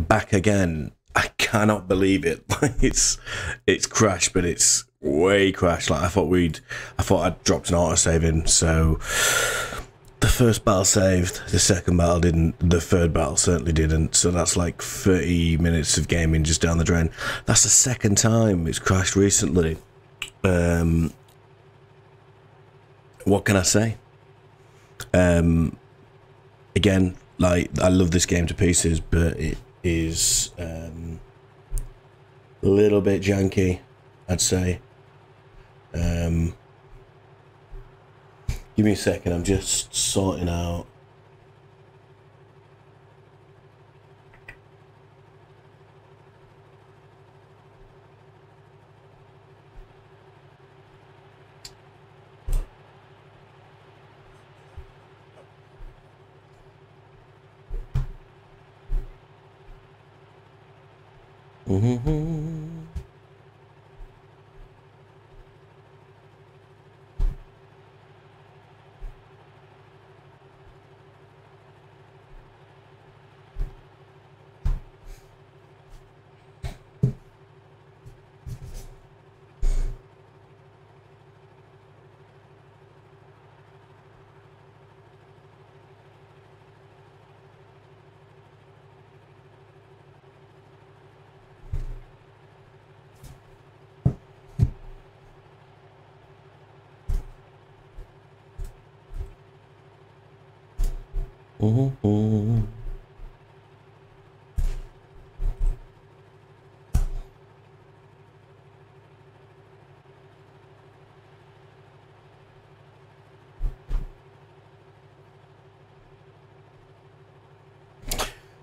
back again. I cannot believe it. it's it's crashed, but it's way crashed. Like I thought we'd, I thought I'd dropped an autosave in. So the first battle saved, the second battle didn't, the third battle certainly didn't. So that's like 30 minutes of gaming just down the drain. That's the second time it's crashed recently. Um, what can I say? Um, again, like I love this game to pieces, but it is um, a little bit janky, I'd say. Um, give me a second. I'm just sorting out. Mm-hmm.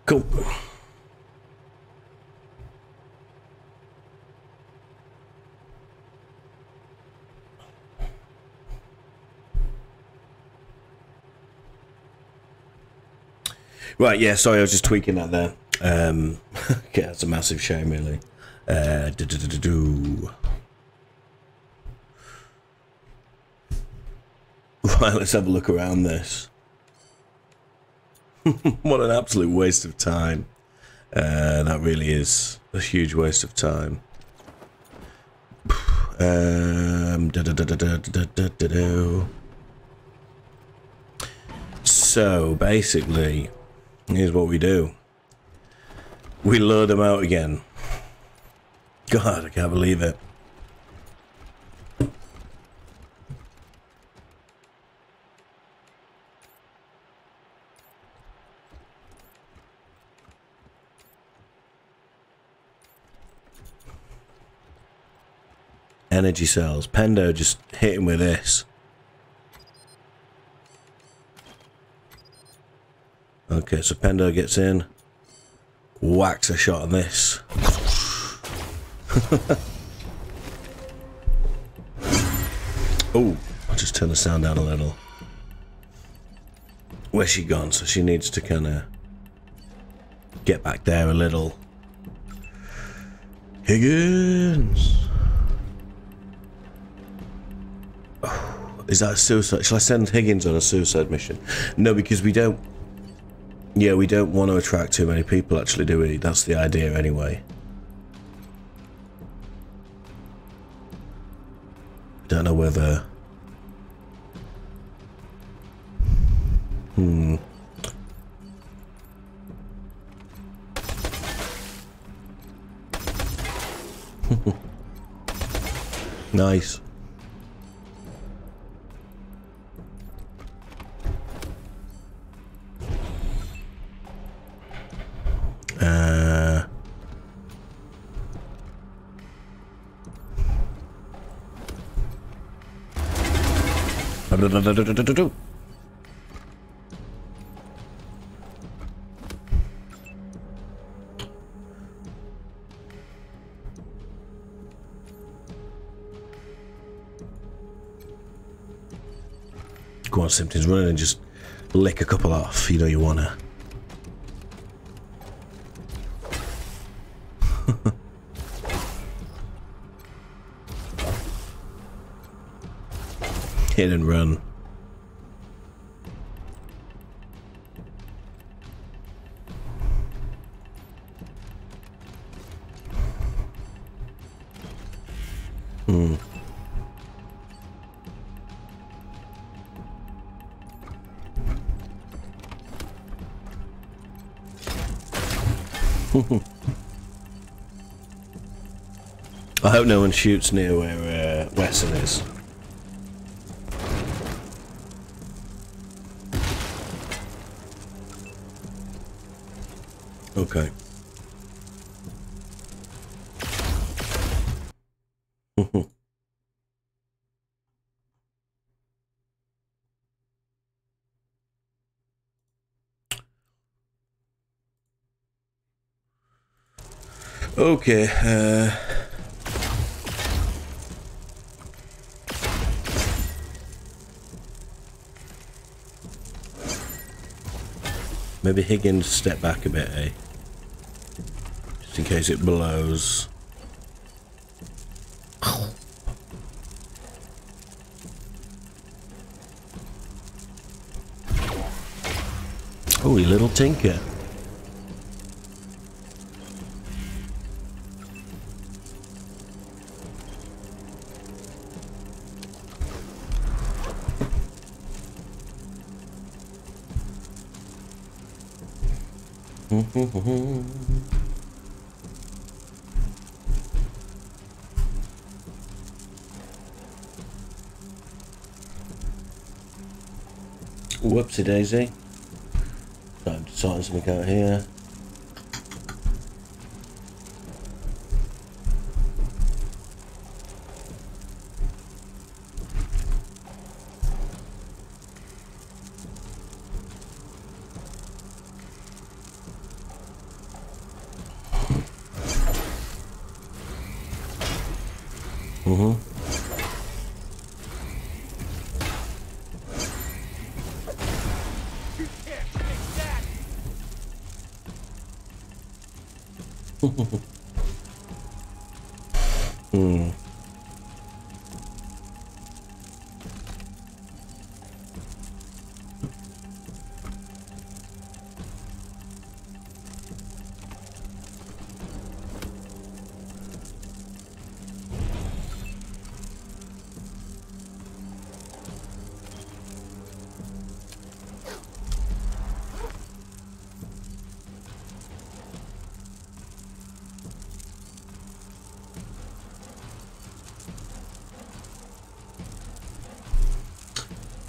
Cool. Right, yeah, sorry, I was just tweaking that there. Um, yeah, it's a massive shame, really. Uh, do, do, do. Right, let's have a look around this. what an absolute waste of time. Uh, that really is a huge waste of time. Um, da, da, da, so basically, here's what we do. We lure them out again. God, I can't believe it. Energy cells. Pendo just hit him with this. Okay, so Pendo gets in. Whacks a shot on this. oh, I'll just turn the sound down a little. Where's she gone? So she needs to kind of get back there a little. Higgins! Is that a suicide? Shall I send Higgins on a suicide mission? No, because we don't... Yeah, we don't want to attract too many people, actually, do we? That's the idea, anyway. Don't know whether... Hmm. nice. Go on, Simpsons, run and just lick a couple off. You know you wanna. hit and run. Hmm. I hope no one shoots near where uh, Wesson is. Okay. okay. Uh... Maybe Higgins step back a bit, eh? In case it blows. Oh, you little tinker. Whoopsie daisy. To sort something out here. Hmm.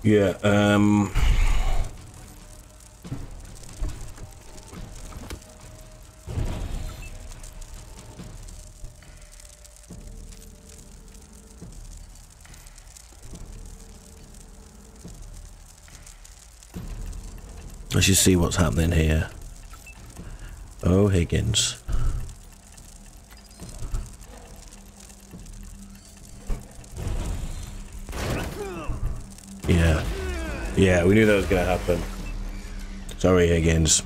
Yeah, um... Let's just see what's happening here. Oh, Higgins. Yeah, we knew that was going to happen. Sorry, Higgins.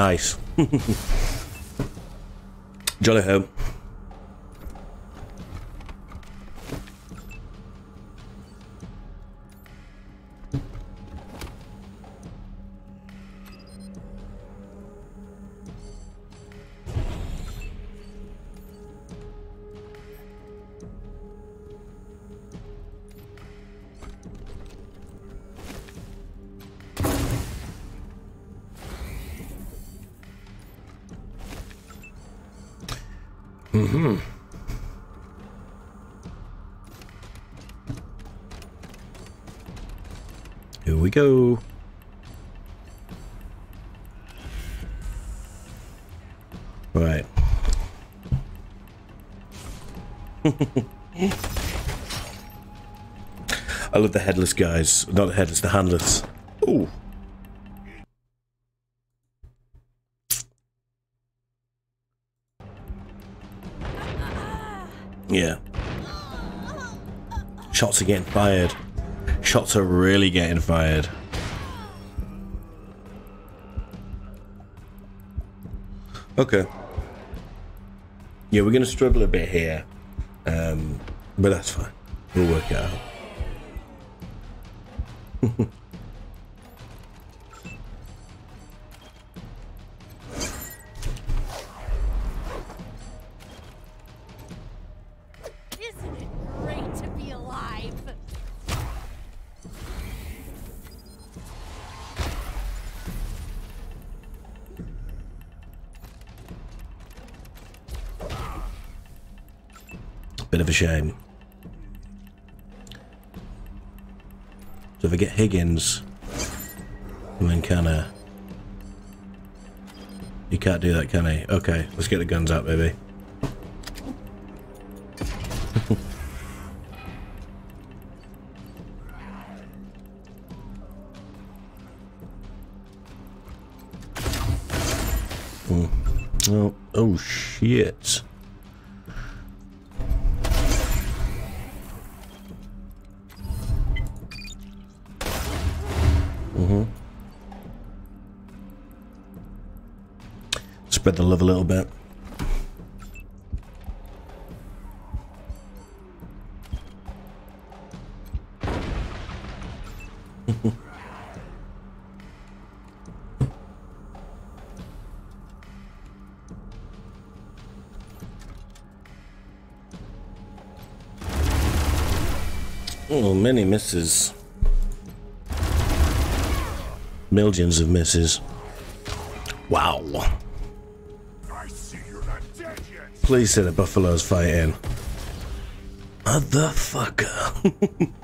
Nice. Jolly ho. Headless guys. Not the headless, the handless. Ooh. Yeah. Shots are getting fired. Shots are really getting fired. Okay. Yeah, we're going to struggle a bit here. Um, but that's fine. We'll work it out. Bit of a shame. If I get Higgins, and then can I? You can't do that, can he? Okay, let's get the guns out, baby. Spread the love a little bit. oh, many misses. Millions of misses. Wow. Please say the buffalo's fighting. Motherfucker.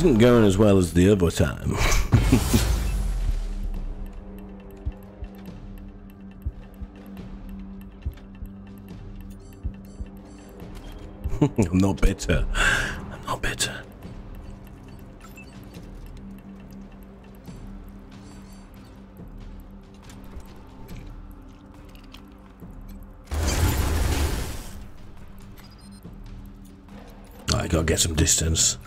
isn't going as well as the other time. I'm not bitter. I'm not bitter. I gotta get some distance.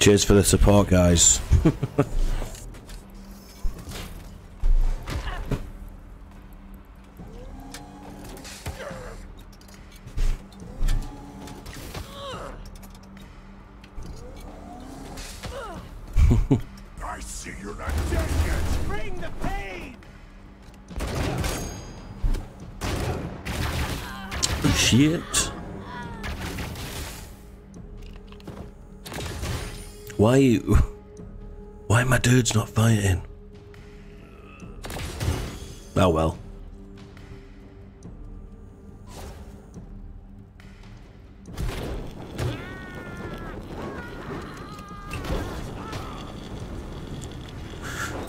Cheers for the support, guys. Dude's not fighting? Oh well.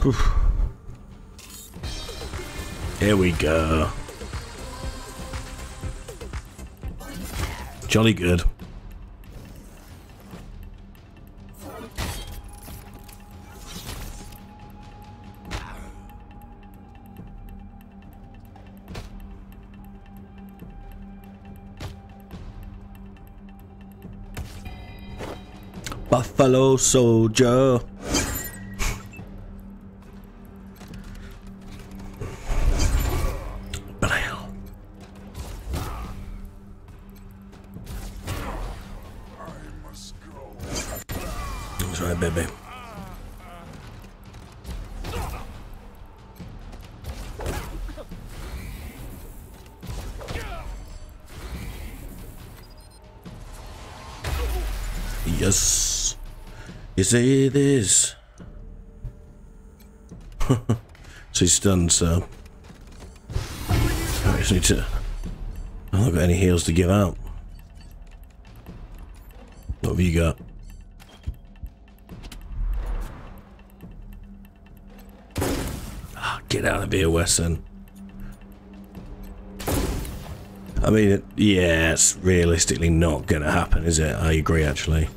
Oof. Here we go. Jolly good. Buffalo Soldier. Say it is. so he's stunned, so. I just need to. I haven't got any heals to give out. What have you got? Ah, Get out of here, Wesson. I mean, yeah, it's realistically not going to happen, is it? I agree, actually.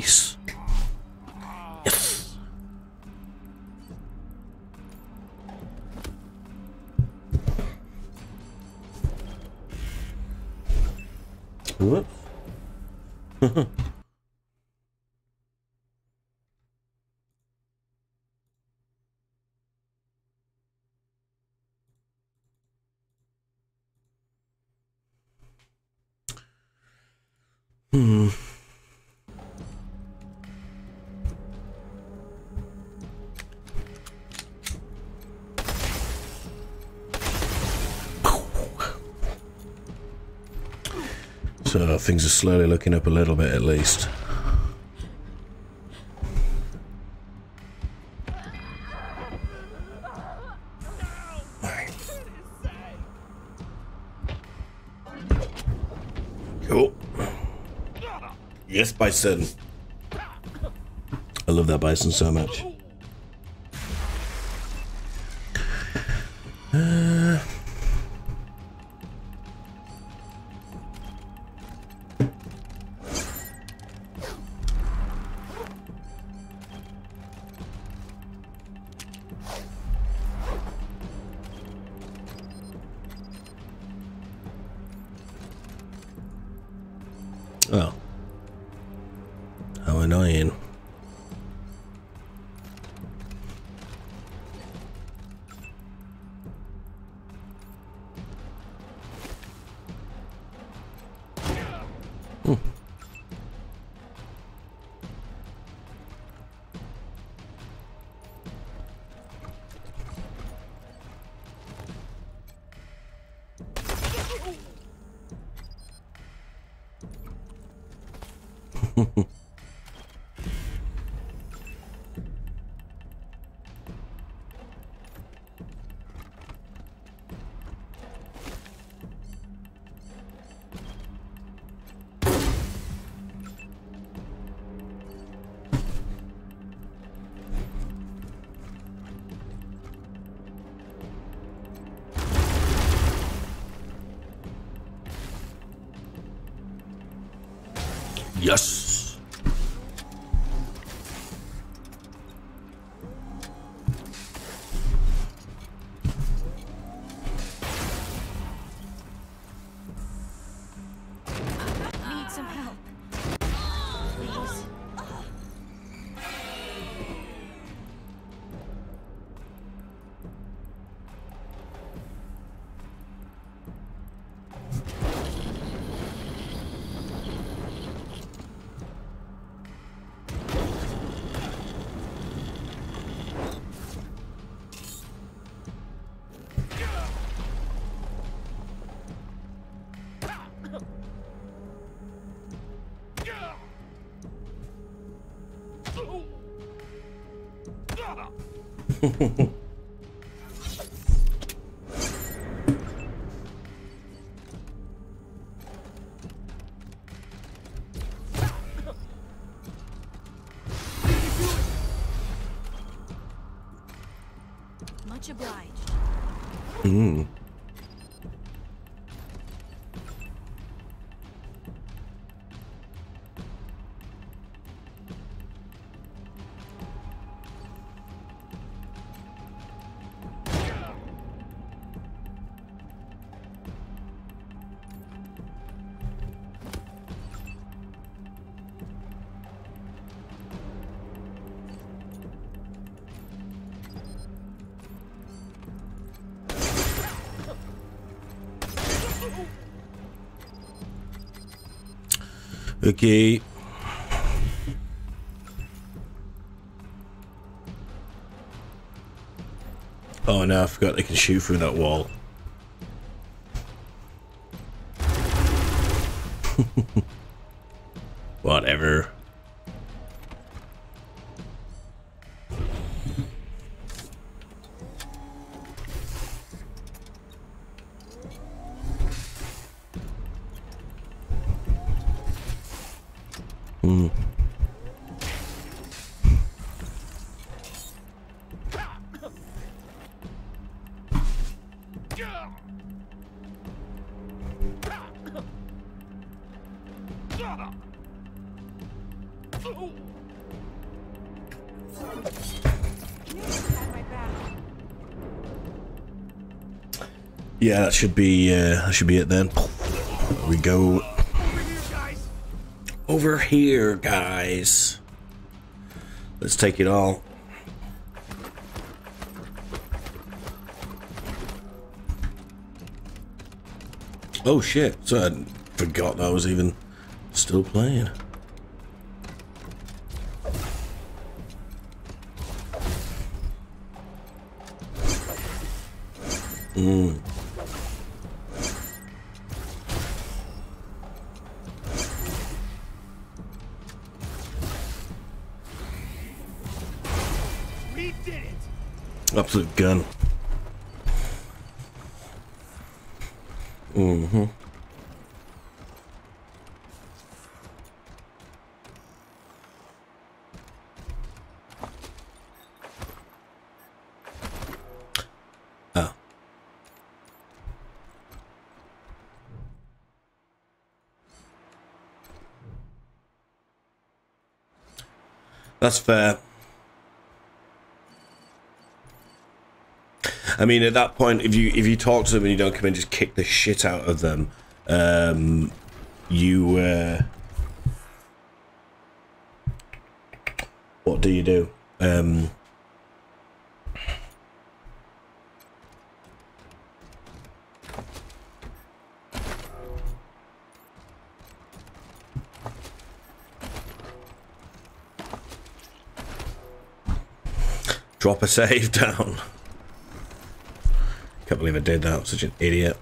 Nice. So uh, things are slowly looking up a little bit at least. Cool. Yes, bison. I love that bison so much. Ok. Oh no, I forgot they can shoot through that wall. Whatever. Yeah, that should be uh, that should be it then. There we go. Over here, guys. Let's take it all. Oh shit! So I forgot that was even still playing. That's fair. I mean, at that point, if you if you talk to them and you don't come in, just kick the shit out of them. Um, you uh, what do you do? Um, drop a save down. Can't believe I did that. I'm such an idiot.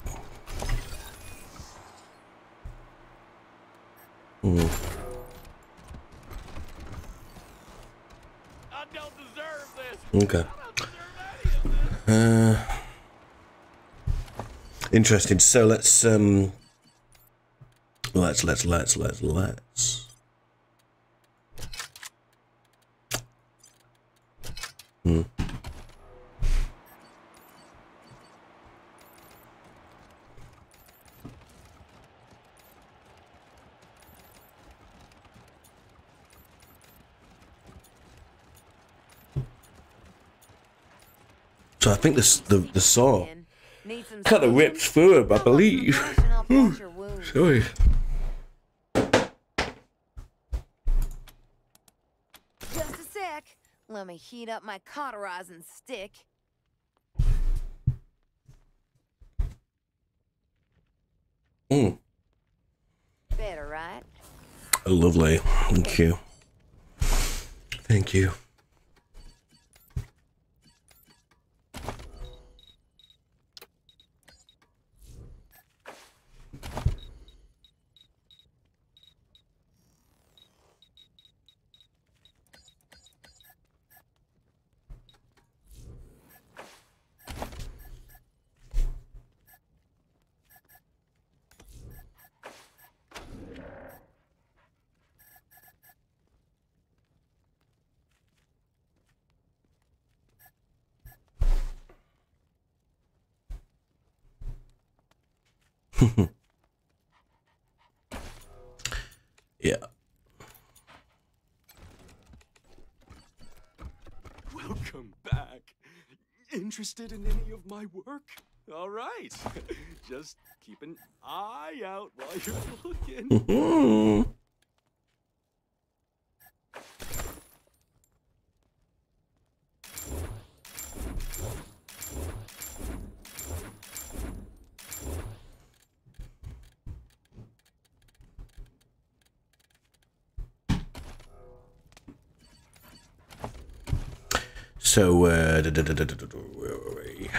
Ooh. Okay. Uh, interesting. So let's um, let's let's let's let's let's. Hmm. So I think this the the saw kind of ripped through him, I believe. Sorry. Just a sec. Let me heat up my cauterizing stick. Mm. Better, right? Lovely. Thank you. Thank you. Yeah. Welcome back. Interested in any of my work? All right. Just keep an eye out while you're looking. Hmm. So, uh, da- da- da- where are we?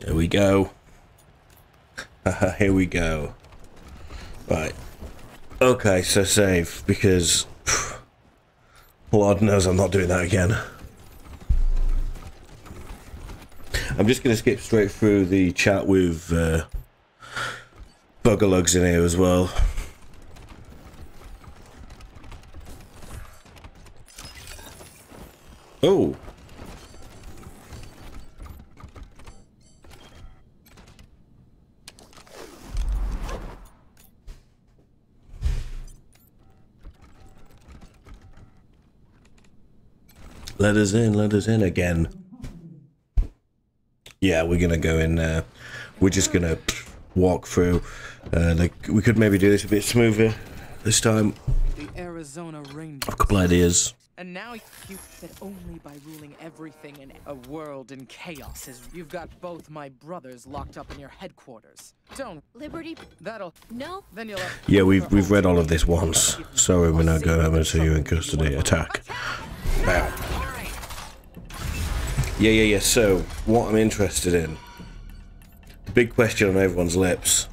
There we go. Here we go. Right. Okay, so save because phew, Lord knows I'm not doing that again. I'm just going to skip straight through the chat with uh, Buggerlugs in here as well. Oh. Let us in, let us in again. Yeah, we're gonna go in there. We're just gonna walk through. Uh, like we could maybe do this a bit smoother this time. The Arizona Rangers. A couple ideas. And now you that only by ruling everything in a world in chaos is you've got both my brothers locked up in your headquarters. Don't Liberty. that'll No. then you'll have Yeah, we've we've read all of this once. Sorry, we're not going over to you in custody. Attack. Bow. Yeah, yeah, yeah. So, what I'm interested in, the big question on everyone's lips.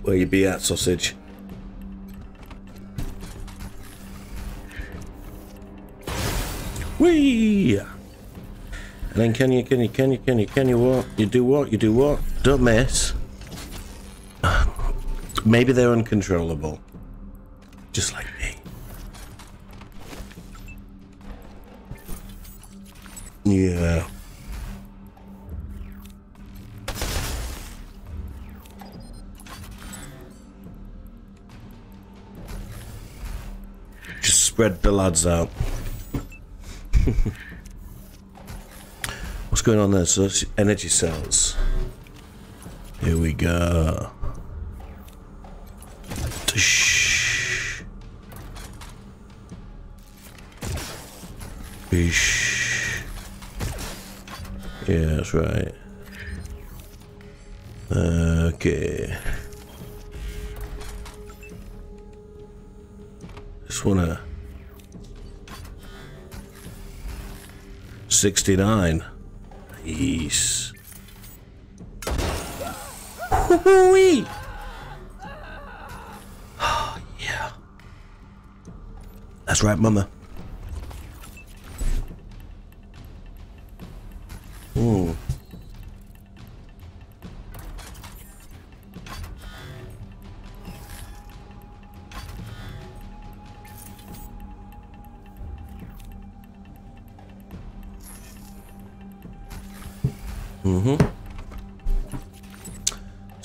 Where you be at, sausage? Whee! And then can you, can you, can you, can you, can you what? You do what? You do what? Don't miss. Maybe they're uncontrollable. Just like me. Yeah. Just spread the lads out. What's going on there? So energy cells. Here we go. Yeah, that's right. Okay. Just uh, wanna. 69. Nice. Woo-wee. yeah. That's right, Mama.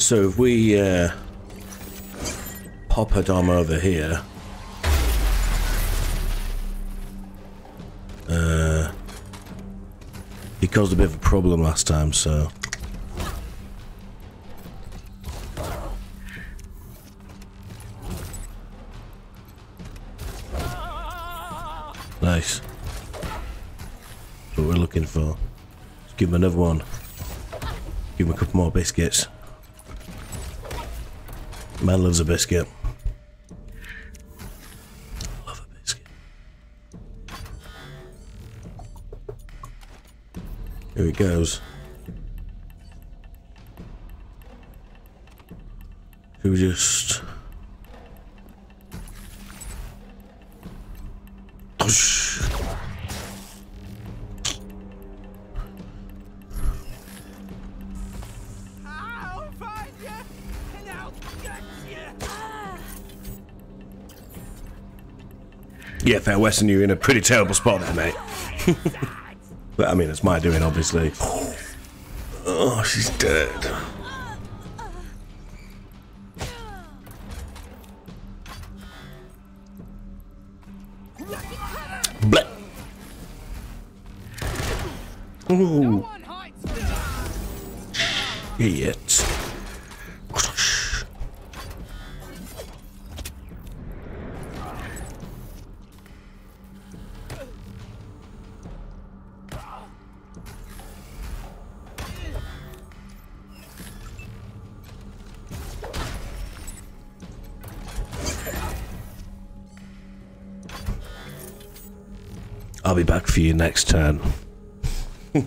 So if we uh, pop a dom over here, uh, he caused a bit of a problem last time, so. Nice. That's what we're looking for. Let's give him another one. Give him a couple more biscuits. Man loves a biscuit. Love a biscuit. Here it goes. We just... Yeah, Fair Western, you're in a pretty terrible spot there, mate. but I mean, it's my doing, obviously. Oh, she's dead. I'll be back for you next turn. Ooh,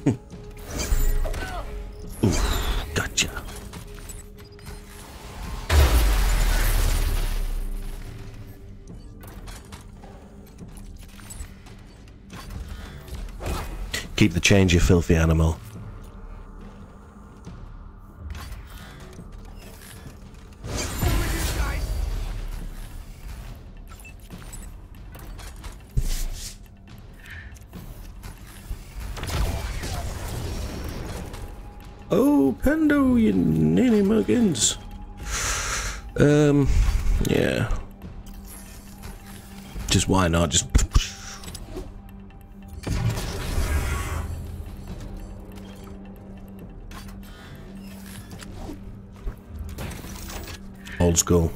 gotcha. Keep the change, you filthy animal. Why not? Just. Old school.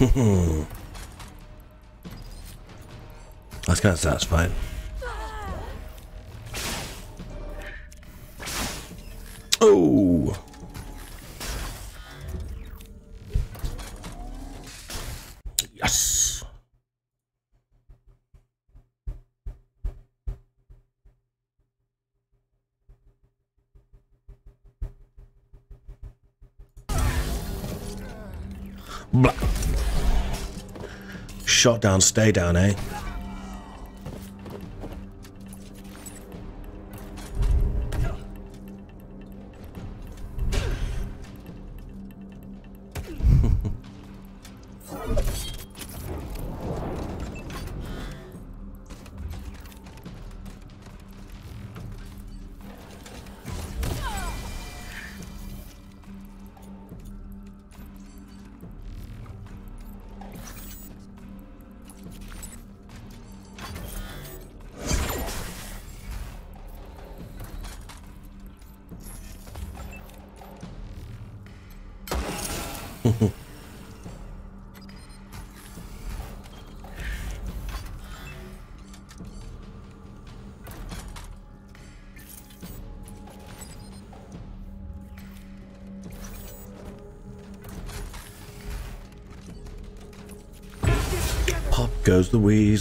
That's hmm. Kind of satisfying. Oh! Yes! Blah. Shot down, stay down, eh?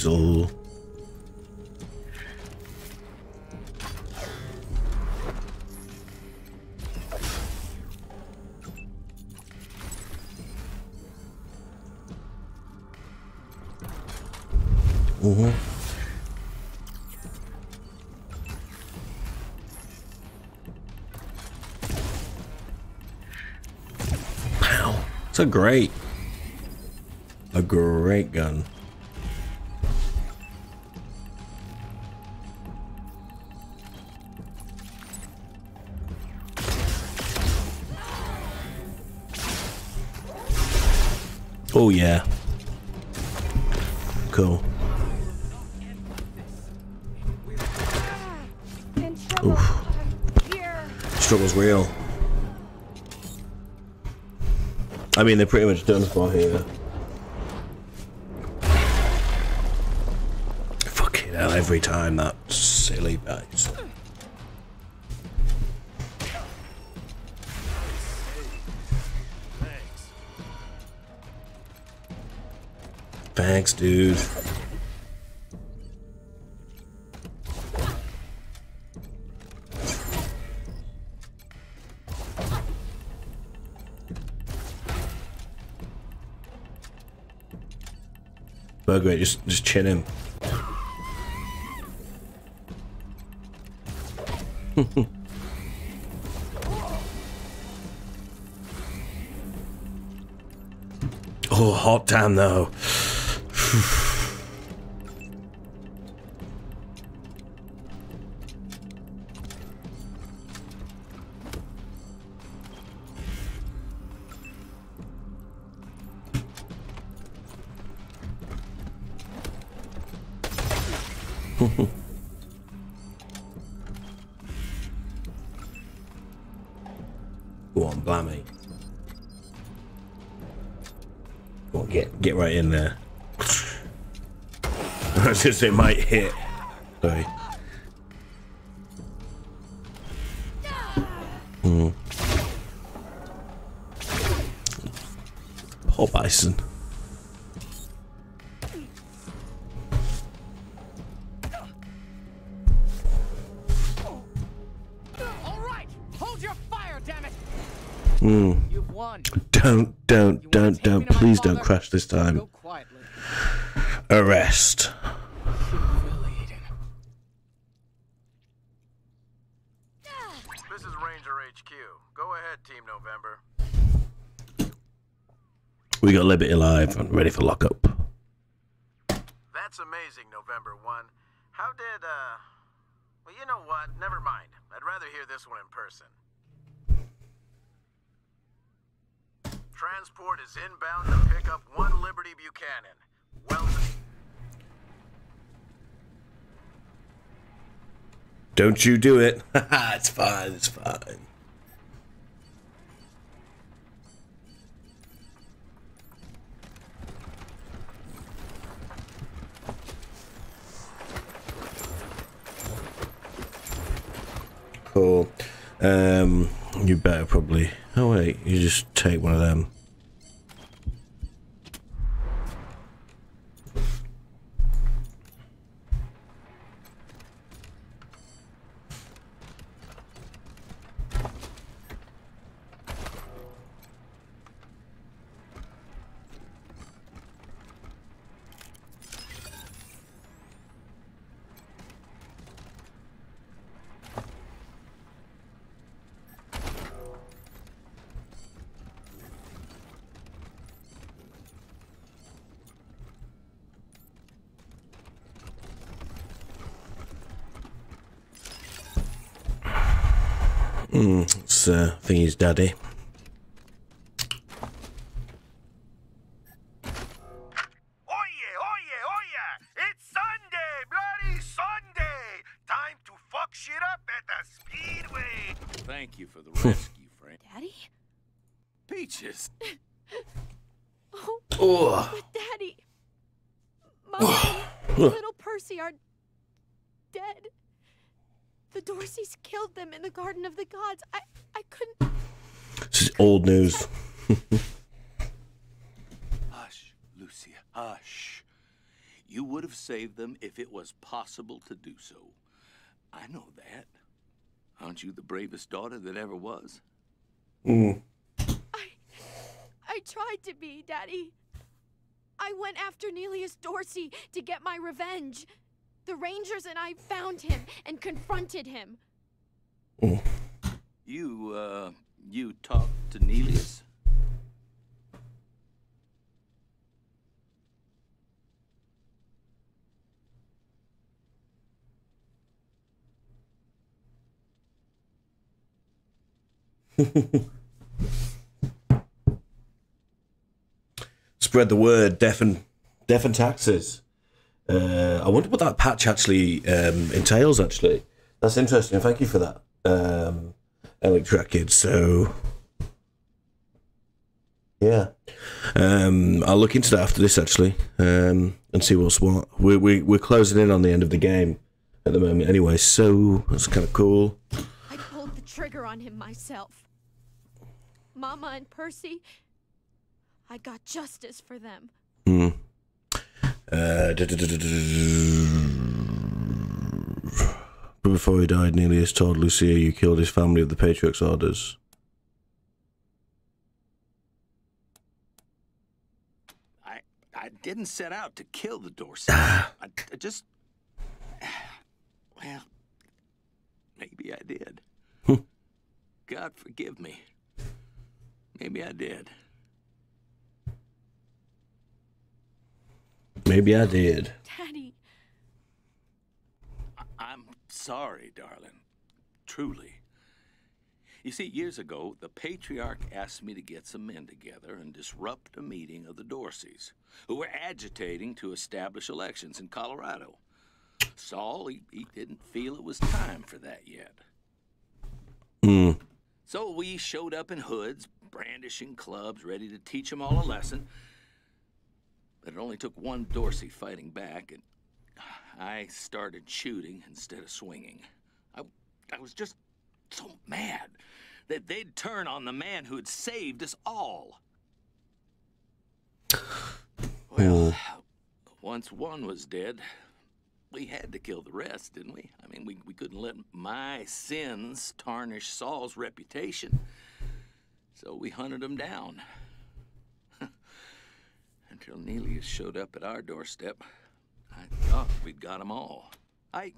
The Cool. Here. Struggle's real. I mean, they're pretty much done for here. Fucking hell, every time that silly uh, base. Thanks, dude. Burger, just just chin him. oh, hot damn though. Go on, blammy. Go on, get get right in there. I was gonna say might hit. Sorry. Hmm. Poor bison. All right, hold your fire, damn it! Hmm. Don't, don't, don't, don't. Please don't crash this time. Arrest. Humiliating. This is Ranger HQ. Go ahead, Team November. We got Liberty live and ready for lockup. That's amazing, November 1. How did, uh. Well, you know what? Never mind. I'd rather hear this one in person. Transport is inbound to pick up one Liberty Buchanan. Well Don't you do it. it's fine, it's fine. Cool. Um, you better probably. Oh wait, you just take one of them. It's uh, thingy's daddy. Oye, oye, oye! It's Sunday! Bloody Sunday! Time to fuck shit up at the Speedway! Thank you for the rescue, Frank. Daddy? Peaches. Oh, Oh, but Daddy. Mom and little Percy are dead. The Dorseys killed them in the Garden of the Gods. I, I couldn't. this is old news. Hush, Lucia, hush. You would have saved them if it was possible to do so. I know that. Aren't you the bravest daughter that ever was? Mm. I, I tried to be, Daddy. I went after Nelius Dorsey to get my revenge. The Rangers and I found him and confronted him. You, uh, you talked to? Spread the word. Death and taxes. Uh, I wonder what that patch actually um, entails. Actually, that's interesting. Thank you for that, um, Electra. So, yeah, um, I'll look into that after this actually, um, and see what's what. We're we, we're closing in on the end of the game at the moment, anyway. So that's kind of cool. I pulled the trigger on him myself. Mama and Percy, I got justice for them. Hmm. Uh, But before he died, Nelius told Lucia you killed his family of the Patriarch's orders. I, I didn't set out to kill the Dorseys. I, I just. Well, maybe I did. God forgive me. Maybe I did. Maybe I did. Daddy, I'm sorry, darling. Truly. You see, years ago, the patriarch asked me to get some men together and disrupt a meeting of the Dorseys, who were agitating to establish elections in Colorado. Saul, he, he didn't feel it was time for that yet. Hmm. So we showed up in hoods, brandishing clubs, ready to teach them all a lesson. But it only took one Dorsey fighting back, and I started shooting instead of swinging. I, I was just so mad that they'd turn on the man who had saved us all. Well, once one was dead, we had to kill the rest, didn't we? I mean, we, we couldn't let my sins tarnish Saul's reputation. So we hunted him down. Until Nelius showed up at our doorstep, I thought we'd got them all. I.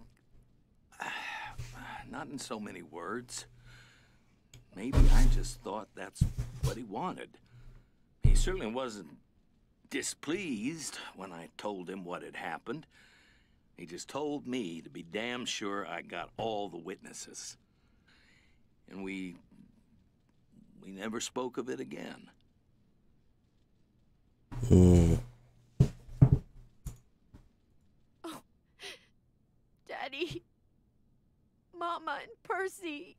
Not in so many words. Maybe I just thought that's what he wanted. He certainly wasn't displeased when I told him what had happened. He just told me to be damn sure I got all the witnesses. And we. we never spoke of it again. Daddy, Mama, and Percy.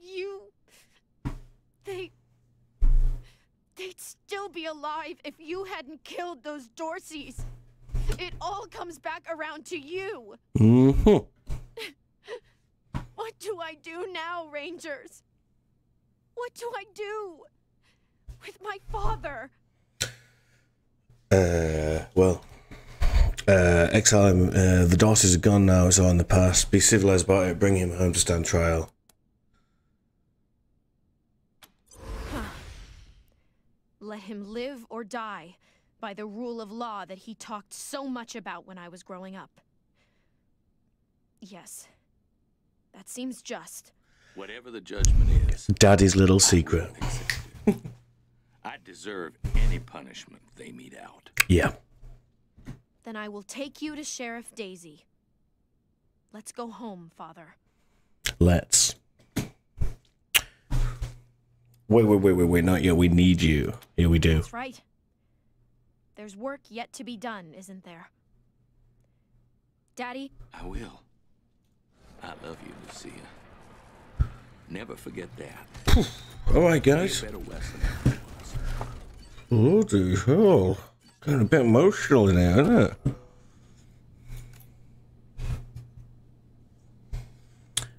You. They. They'd still be alive if you hadn't killed those Dorseys. It all comes back around to you. hmm What do I do now, Rangers? What do I do with my father? Uh, well, uh, exile him. Uh, the daughters are gone now, it's all in the past. Be civilized about it, bring him home to stand trial. Let him live or die by the rule of law that he talked so much about when I was growing up. Yes, that seems just. Whatever the judgment is, Daddy's little secret. will accept it. I deserve any punishment they mete out. Yeah. Then I will take you to Sheriff Daisy. Let's go home, Father. Let's. Wait, wait, wait, wait, wait, not yet. We need you. Yeah, we do. That's right. There's work yet to be done, isn't there? Daddy, I will. I love you, Lucia. Never forget that. All right, guys. better Wesley than I was. Oh, Bloody oh. hell. Getting a bit emotional in here, isn't it?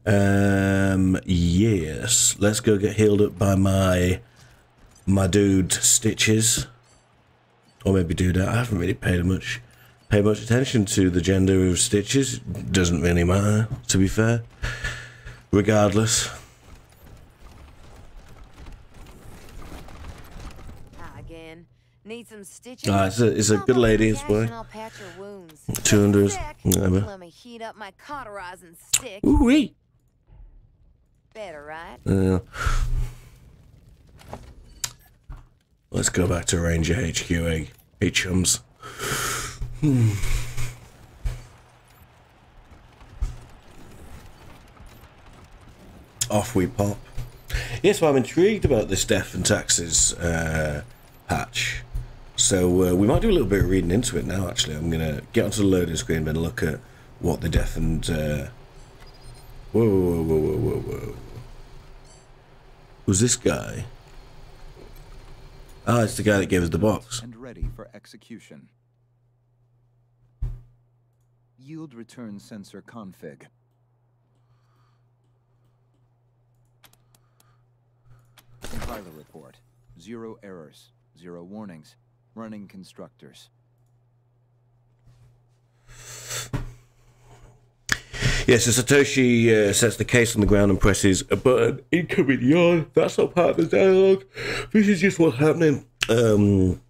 Um, yes. Let's go get healed up by my my dude Stitches. Or maybe dude. I haven't really paid much paid much attention to the gender of Stitches. Doesn't really matter, to be fair. Regardless. Hi again. Need some stitches? Ah, it's a, it's a good lady, this boy. and I'll patch your wounds. 200, whatever. Let me heat up my cauterizing stick. Ooh wee. Better, right? Yeah. Let's go back to Ranger HQ, eh? Hey, chums. Hmm. Off we pop. Yes, well, I'm intrigued about this death and taxes uh, patch. So uh, we might do a little bit of reading into it now. Actually, I'm gonna get onto the loading screen and look at what the death and uh, whoa, whoa, whoa, whoa, whoa, whoa. Who's this guy? Ah, it's the guy that gave us the box. and ready for execution. Yield return sensor config. Compiler report. Zero errors. Zero warnings. Running constructors. Yes, so Satoshi uh, sets the case on the ground and presses a button. Incoming yawn. That's not part of the dialogue. This is just what's happening. Um,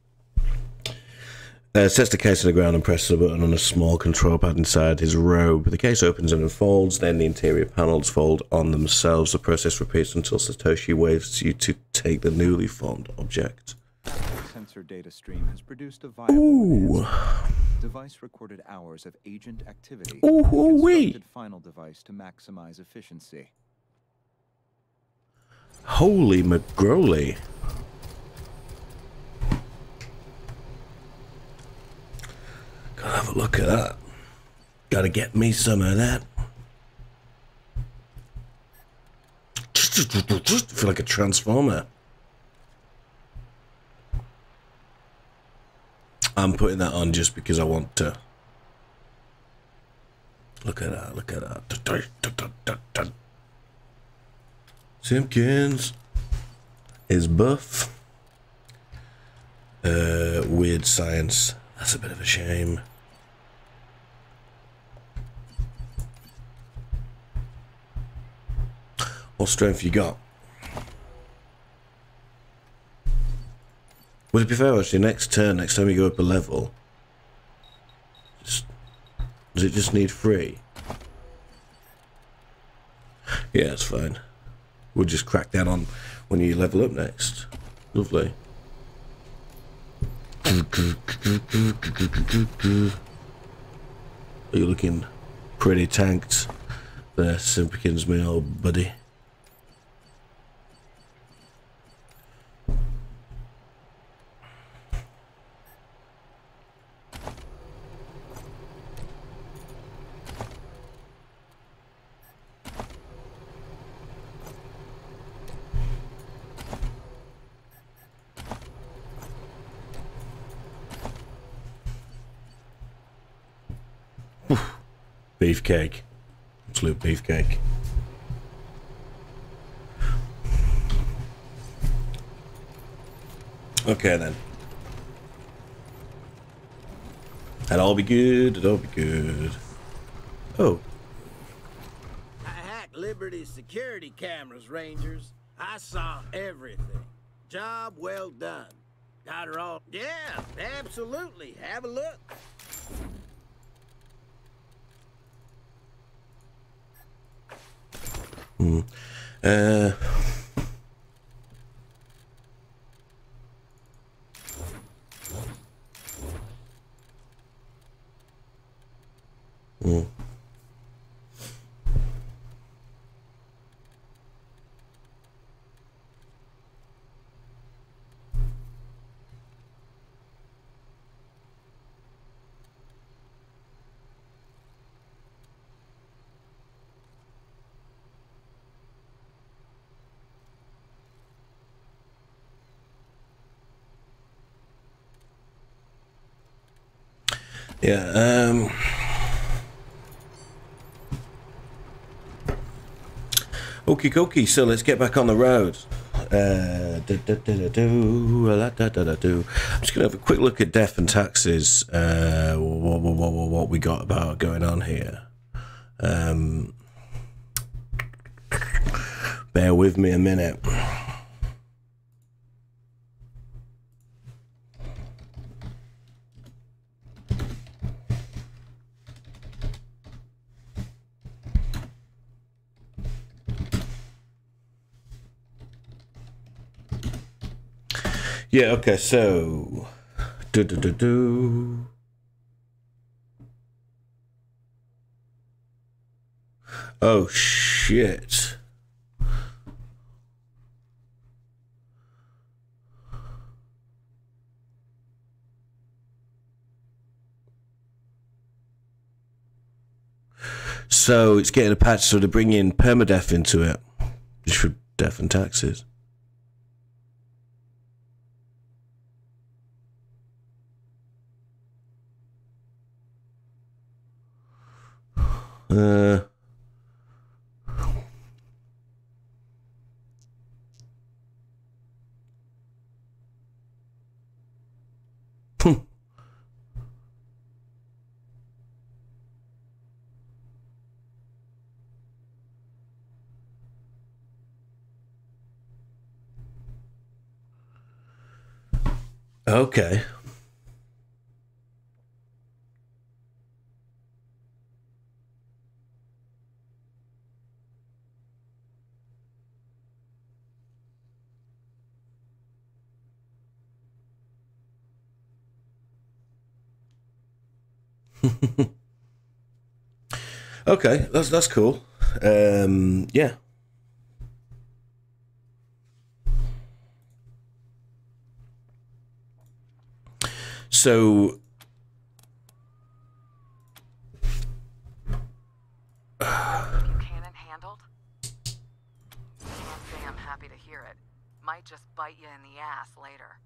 uh, sets the case on the ground and presses a button on a small control pad inside his robe. The case opens and unfolds, then the interior panels fold on themselves. The process repeats until Satoshi waves you to take the newly formed object. Sensor data stream has produced a viable Ooh. Device recorded hours of agent activity. Ooh, and ooh-wee. final device to maximize efficiency. Holy McGrowley. Gotta have a look at that. Gotta get me some of that. feel like a transformer. I'm putting that on just because I want to. Look at that, look at that. Simpkins is buff. Uh, weird science. That's a bit of a shame. What strength you got? Would it be fair actually next turn, next time you go up a level? Just, does it just need three? Yeah, it's fine. We'll just crack that on when you level up next. Lovely. Are you looking pretty tanked there, Simpkins, my old buddy? Beefcake. Absolute beefcake. Okay then. That'll all be good. It'll all be good. Oh, I hacked Liberty's security cameras, Rangers. I saw everything. Job well done. Got her all. Yeah, absolutely. Have a look. Uh. Hmm. Yeah, um. Okie dokie, so let's get back on the road. Uh. I'm just going to have a quick look at death and taxes, uh, what, what, what, what we got about going on here. Um, bear with me a minute. Yeah, okay, so. Do, do, do, do. Oh, shit. So it's getting a patch so to bring in permadeath into it. Just for death and taxes. Okay. okay, that's that's cool. Um, yeah. So Buchanan handled? Can't say I'm happy to hear it. Might just bite you in the ass later.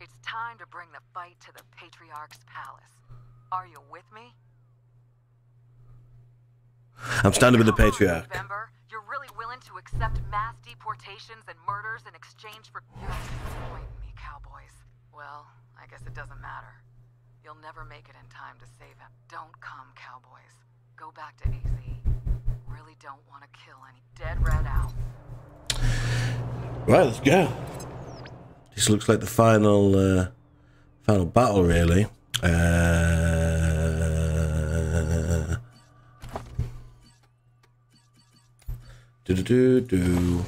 It's time to bring the fight to the Patriarch's palace. Are you with me? I'm standing with the patriarch. November, you're really willing to accept mass deportations and murders in exchange for. You're me, cowboys. Well, I guess it doesn't matter. You'll never make it in time to save him. Don't come, cowboys. Go back to AZ. Really don't want to kill any. Dead red out. Right, let's go. This looks like the final uh, final battle, really. Uh, do do do do.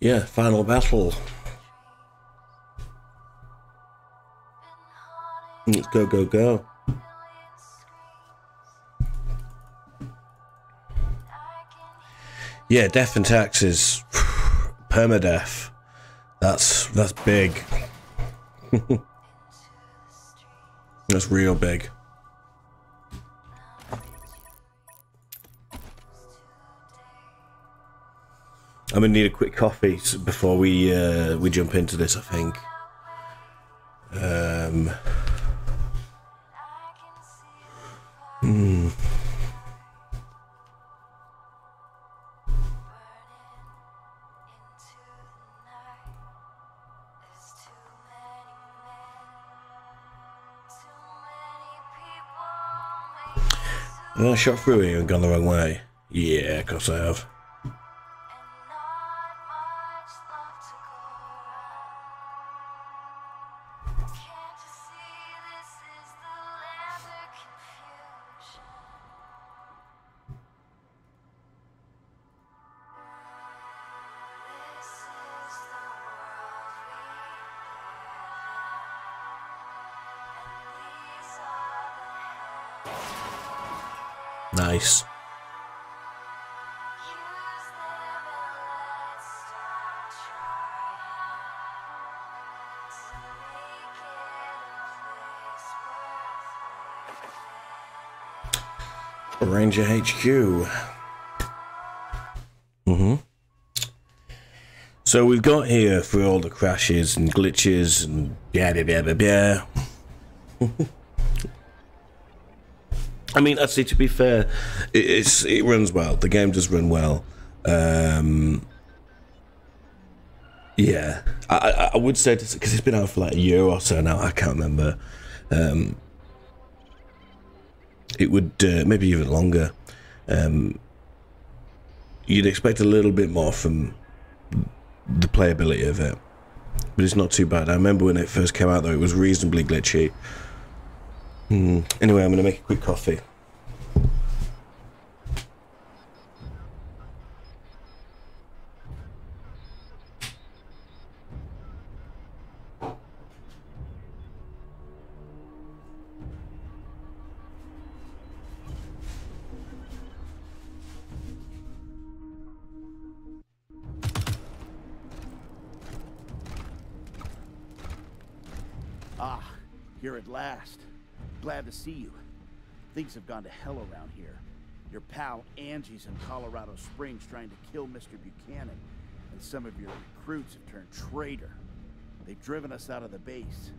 Yeah, final battle. Let's go, go, go. Yeah, death and taxes. Permadeath. That's that's big. that's real big. I'm gonna need a quick coffee before we uh, we jump into this. I think. Um. I shot through here and gone the wrong way? Yeah, of course I have. Ranger HQ. hmm So we've got here for all the crashes and glitches and blah blah blah blah blah. I mean, actually, to be fair, it, it's it runs well. The game does run well. Um, yeah, I, I, I would say because it's been out for like a year or so now. I can't remember. Um, it would uh, maybe even longer. Um, you'd expect a little bit more from the playability of it, but it's not too bad. I remember when it first came out, though, it was reasonably glitchy. Hmm. Anyway, I'm going to make a quick coffee. Things have gone to hell around here. Your pal Angie's in Colorado Springs trying to kill Mr. Buchanan, and some of your recruits have turned traitor. They've driven us out of the base.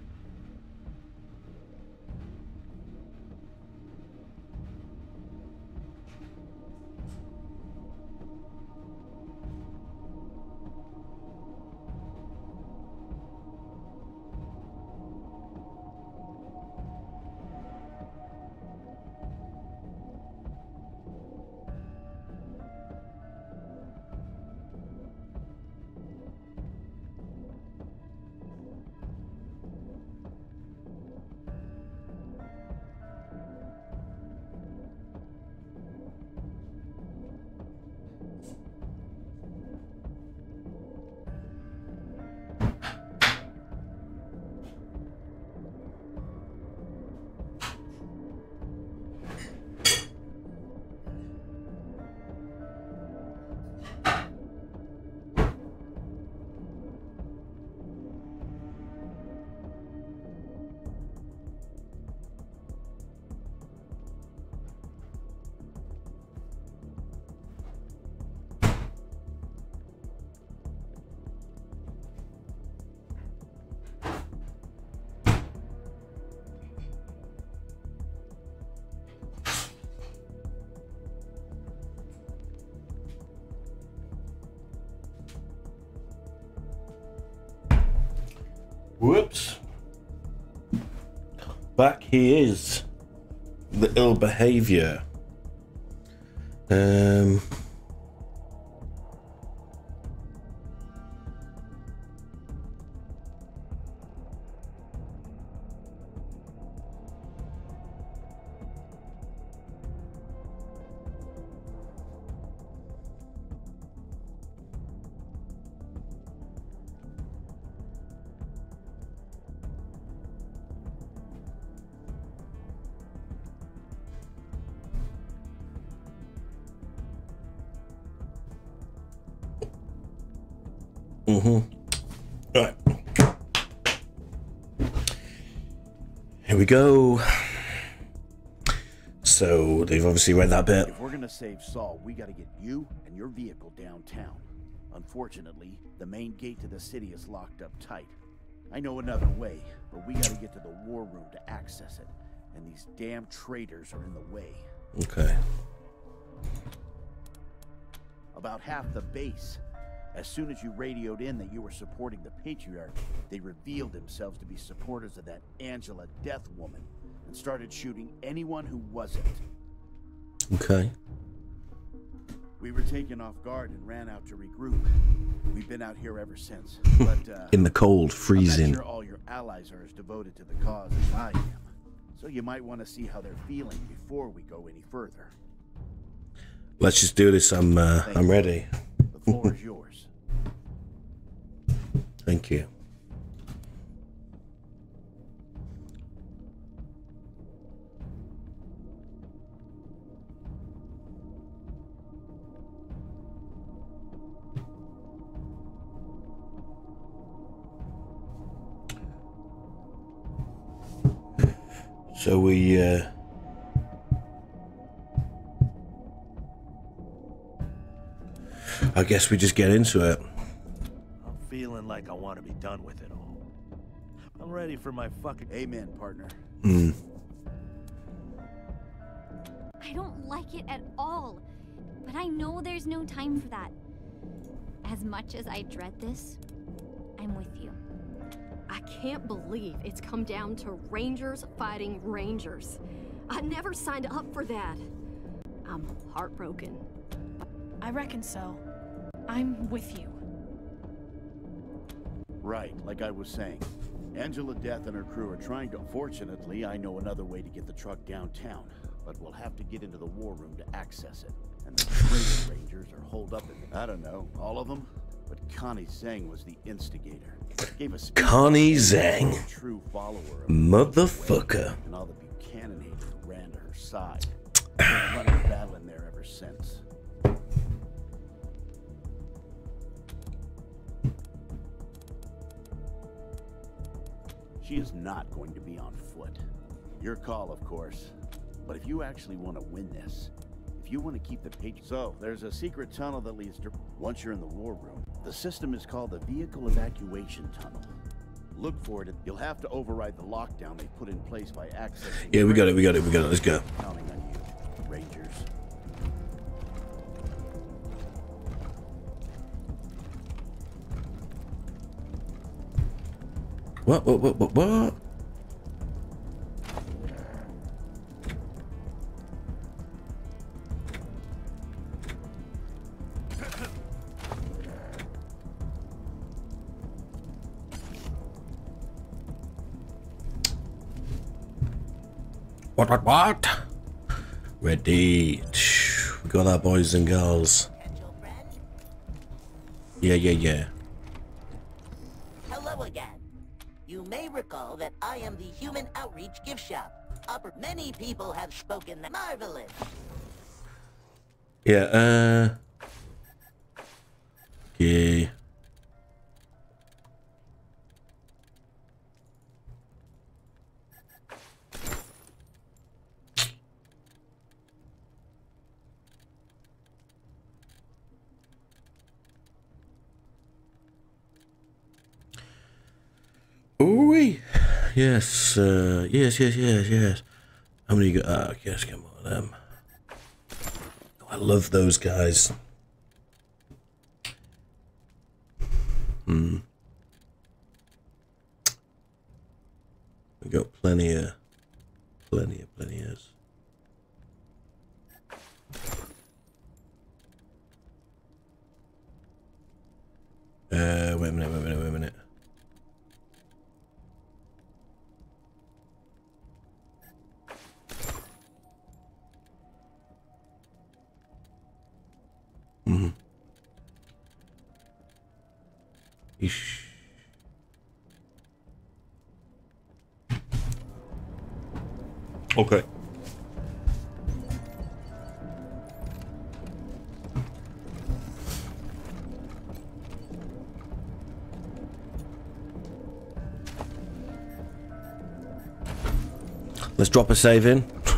Whoops. Back he is. The ill behavior. Um. Go. So they've obviously read that bit. If we're gonna save Saul, we gotta get you and your vehicle downtown. Unfortunately, the main gate to the city is locked up tight. I know another way, but we gotta get to the war room to access it. And these damn traitors are in the way. Okay. About half the base. As soon as you radioed in that you were supporting the Patriarch, they revealed themselves to be supporters of that Angela Deth woman and started shooting anyone who wasn't. Okay. We were taken off guard and ran out to regroup. We've been out here ever since. But uh, In the cold, freezing. I'm sure all your allies are as devoted to the cause as I am. So you might want to see how they're feeling before we go any further. Let's just do this. I'm uh, I'm ready. Is yours. Thank you. So we uh I guess we just get into it. I'm feeling like I want to be done with it all. I'm ready for my fucking. Amen, partner. Hmm. I don't like it at all. But I know there's no time for that. As much as I dread this, I'm with you. I can't believe it's come down to Rangers fighting Rangers. I never signed up for that. I'm heartbroken. I reckon so. I'm with you. Right, like I was saying. Angela Deth and her crew are trying to. Fortunately, I know another way to get the truck downtown, but we'll have to get into the war room to access it. And the traitor rangers are holed up in. I don't know, all of them. But Connie Zhang was the instigator. Gave a speech Connie Zhang. True follower of Motherfucker. and all the Buchanan haters ran to her side. Been running battle in there ever since. She is not going to be on foot. Your call, of course. But if you actually want to win this, if you want to keep the page... So, there's a secret tunnel that leads to... Once you're in the war room, the system is called the Vehicle Evacuation Tunnel. Look for it. You'll have to override the lockdown they put in place by accessing... Yeah, we got it, we got it, we got it. Let's go. Counting on you, Rangers. What, what, what, what, what? What, what, what? Ready. We got that, boys and girls. Yeah, yeah, yeah. Outreach Gift Shop. Upper many people have spoken that marvelous. Yeah, uh. Yeah. Ooh, yes, uh, yes, yes, yes, yes. How many you got? Ah, yes, come on, them. I love those guys. Hmm. We got plenty of, plenty of, plenty of. Uh, wait a minute, wait a minute, wait a minute. Ish. Okay. Let's drop a save in.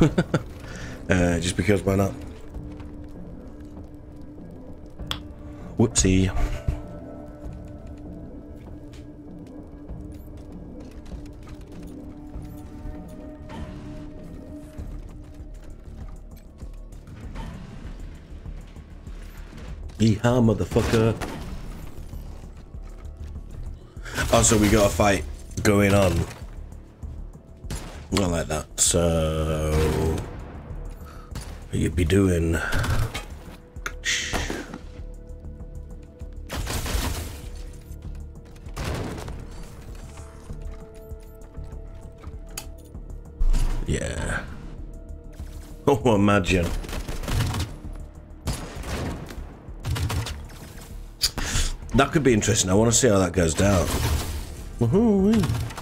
uh, just because why not? Whoopsie. Yeehaw, motherfucker. Also, we got a fight going on. Not like that. So, what you be doing? Yeah. Oh, imagine. That could be interesting. I want to see how that goes down. Woohoo!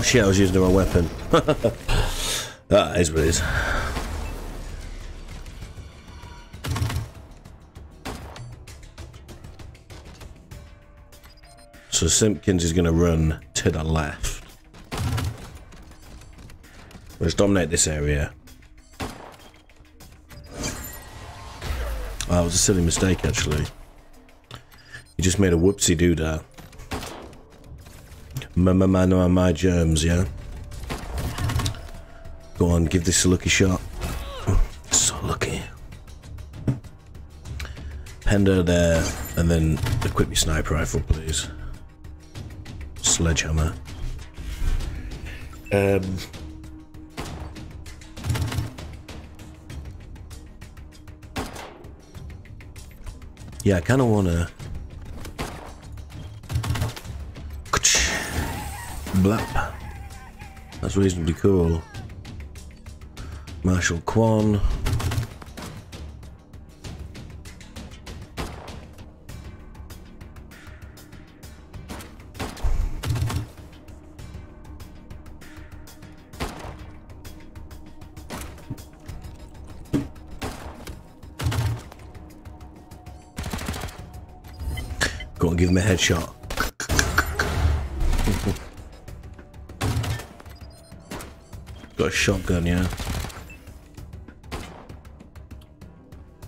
Oh shit, I was using the wrong weapon. Ah, that is what it is. So Simpkins is going to run to the left. Let's dominate this area. Ah, oh, that was a silly mistake, actually. You just made a whoopsie do that. My, my, my, my, my germs, yeah? Go on, give this a lucky shot. So lucky. Pender there, and then equip your sniper rifle, please. Sledgehammer. Um... Yeah, I kind of want to... Blap. That's reasonably cool. Marshall Kwon. Go and give him a headshot. Got a shotgun, yeah.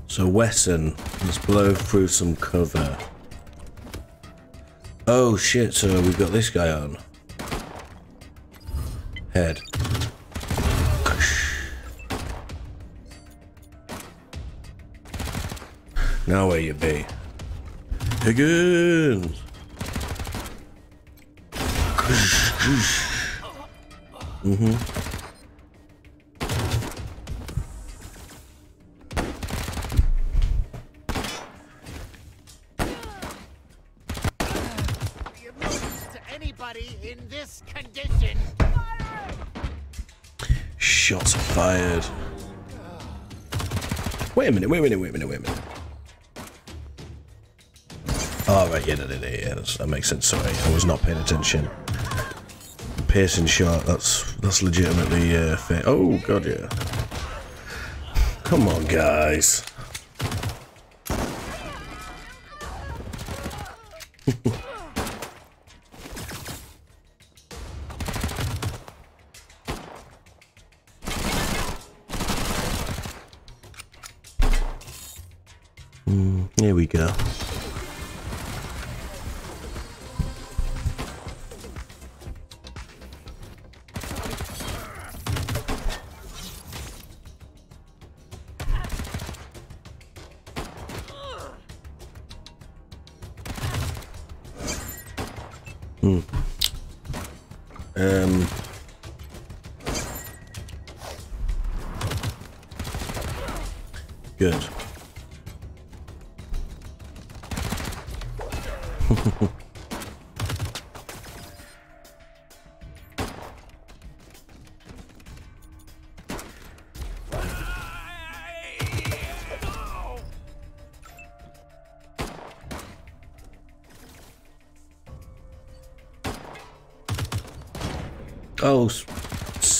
So Wesson, let's blow through some cover. Oh shit, so we've got this guy on. Head. Now where you be? Higgins! Mm-hmm. Condition. Shots fired. Wait a minute, wait a minute, wait a minute, wait a minute. Oh, right, yeah, no, yeah, that's, that makes sense, sorry. I was not paying attention. Piercing shot, that's that's legitimately uh, fair. Oh, god, yeah. Come on, guys.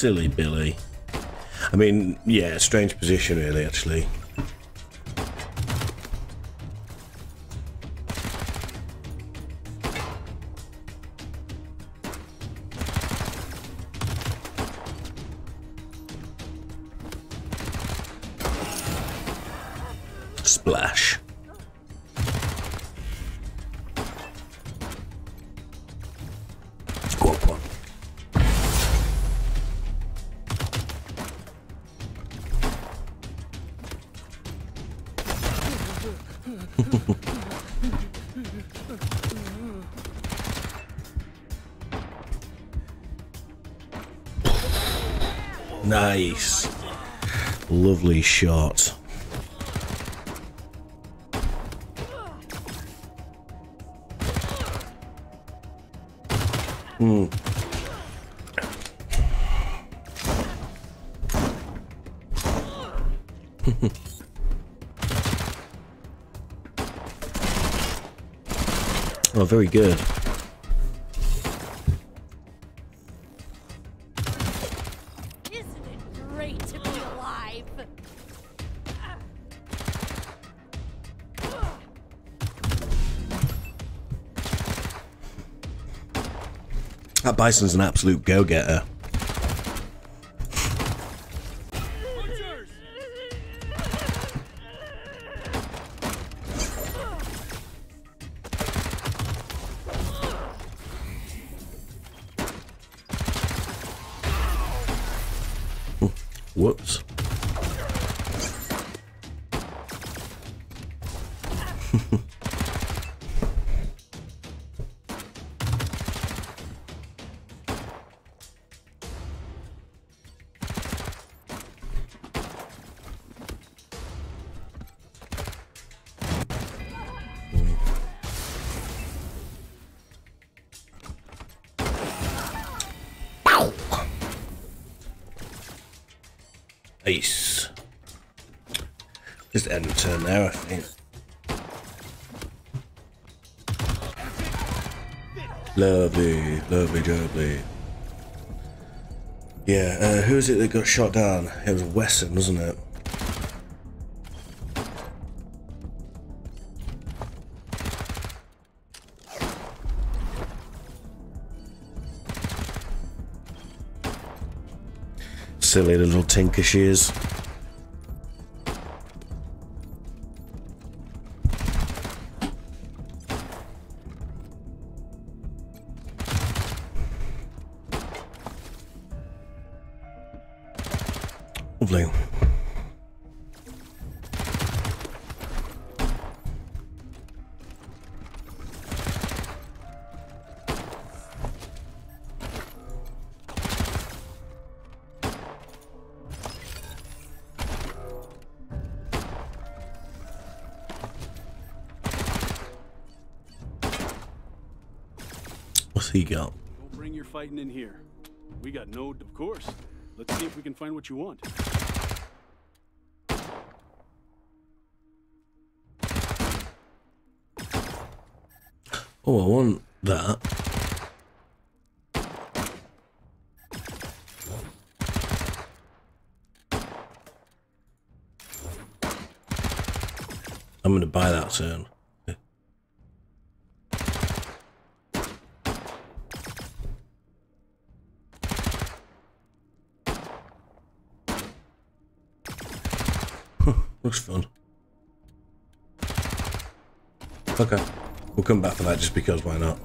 Silly Billy. I mean, yeah, strange position, really, actually. Shot. Hmm. oh, very good. Bison's an absolute go-getter. Nice. Just end the turn there, I think. Lovely, lovely, lovely. Yeah, uh, who is it that got shot down? It was Wesson, wasn't it? Silly little tinker she is. Find what you want. Oh, I want that. I'm going to buy that soon. Looks fun. Okay. We'll come back for that just because why not?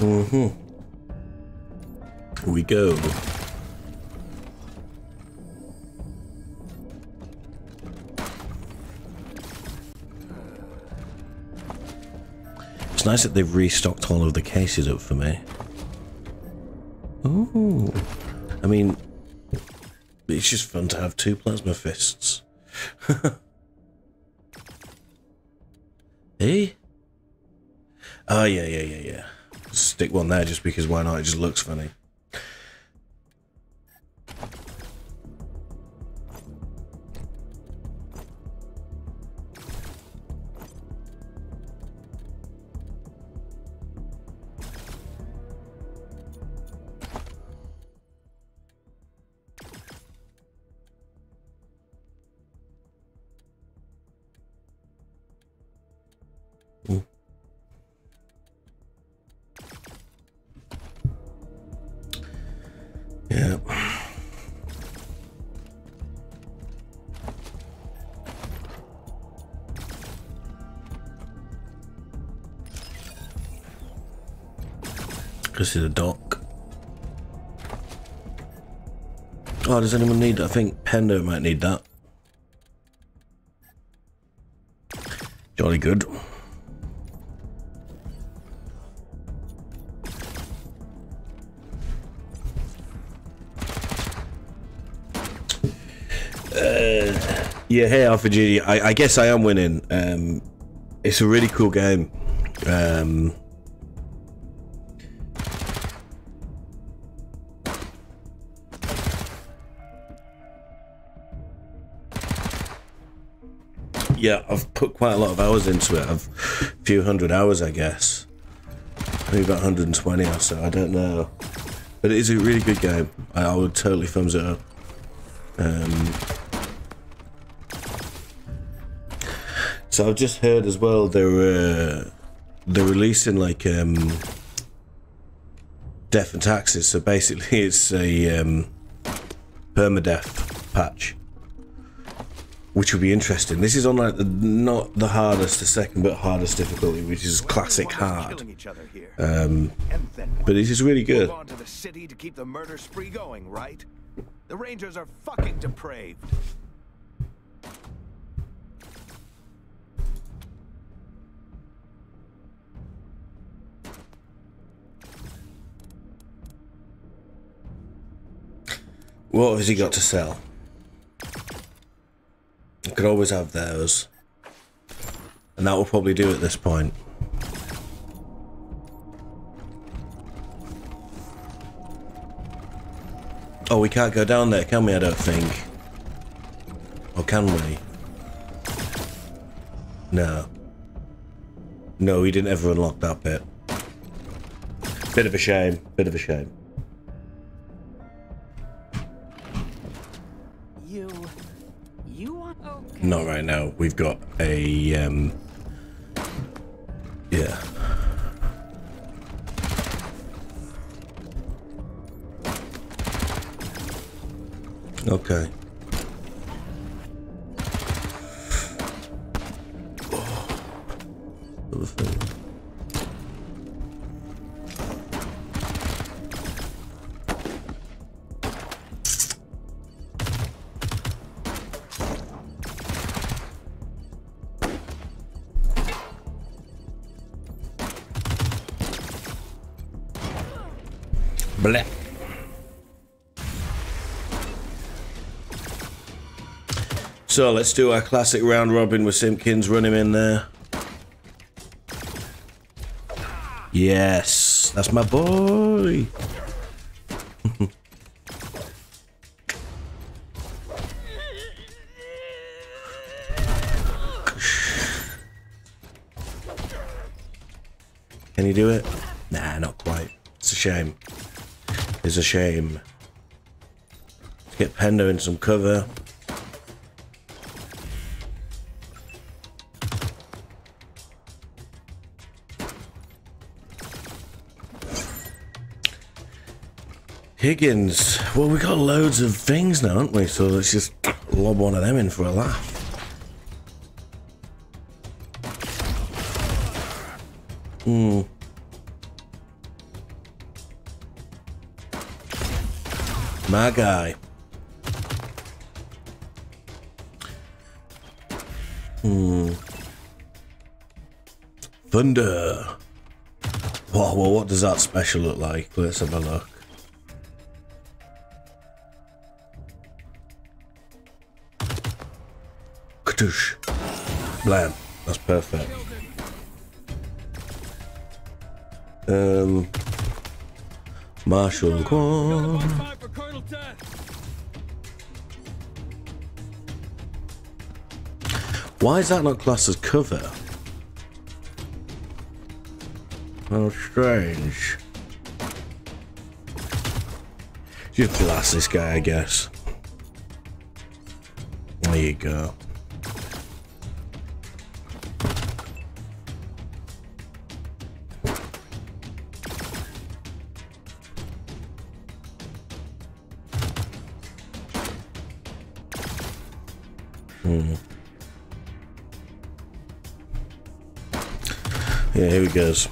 Mm-hmm. We go. It's nice that they've restocked all of the cases up for me. Ooh. I mean, it's just fun to have two plasma fists. eh? Oh, yeah, yeah, yeah, yeah. Stick one there just because why not? It just looks funny. Yeah. Go see the dock. Oh, does anyone need? I think Pendo might need that. Jolly good. Yeah, hey Alpha GD. I, I guess I am winning. Um, it's a really cool game. Um, yeah, I've put quite a lot of hours into it. I've a few hundred hours, I guess. Maybe about 120 or so. I don't know. But it is a really good game. I, I would totally thumbs it up. Um, so I've just heard as well they're uh, they're releasing like um, death and taxes. So basically, it's a um, permadeath patch, which will be interesting. This is on like the not the hardest, the second but hardest difficulty, which is classic hard. Um, but this is really good. To the city to keep the murder spree going, right? The Rangers are fucking depraved. What has he got to sell? I could always have those. And that will probably do at this point. Oh, we can't go down there, can we? I don't think. Or can we? No. No, we didn't ever unlock that bit. Bit of a shame. Bit of a shame. Not right now. We've got a, um... Yeah. Okay. Other So let's do our classic round robin with Simpkins. Run him in there. Yes, that's my boy. Can you do it? Nah, not quite. It's a shame. It's a shame. Let's get Pendo in some cover. Higgins. Well, we got loads of things now, haven't we? So let's just lob one of them in for a laugh. Hmm. My guy. Hmm. Thunder. Whoa, well, what does that special look like? Let's have a look. Katoosh. Blam. That's perfect. Um, Marshall Kwon. Why is that not classed as cover? How strange. You blast this guy, I guess. There you go. Here he goes.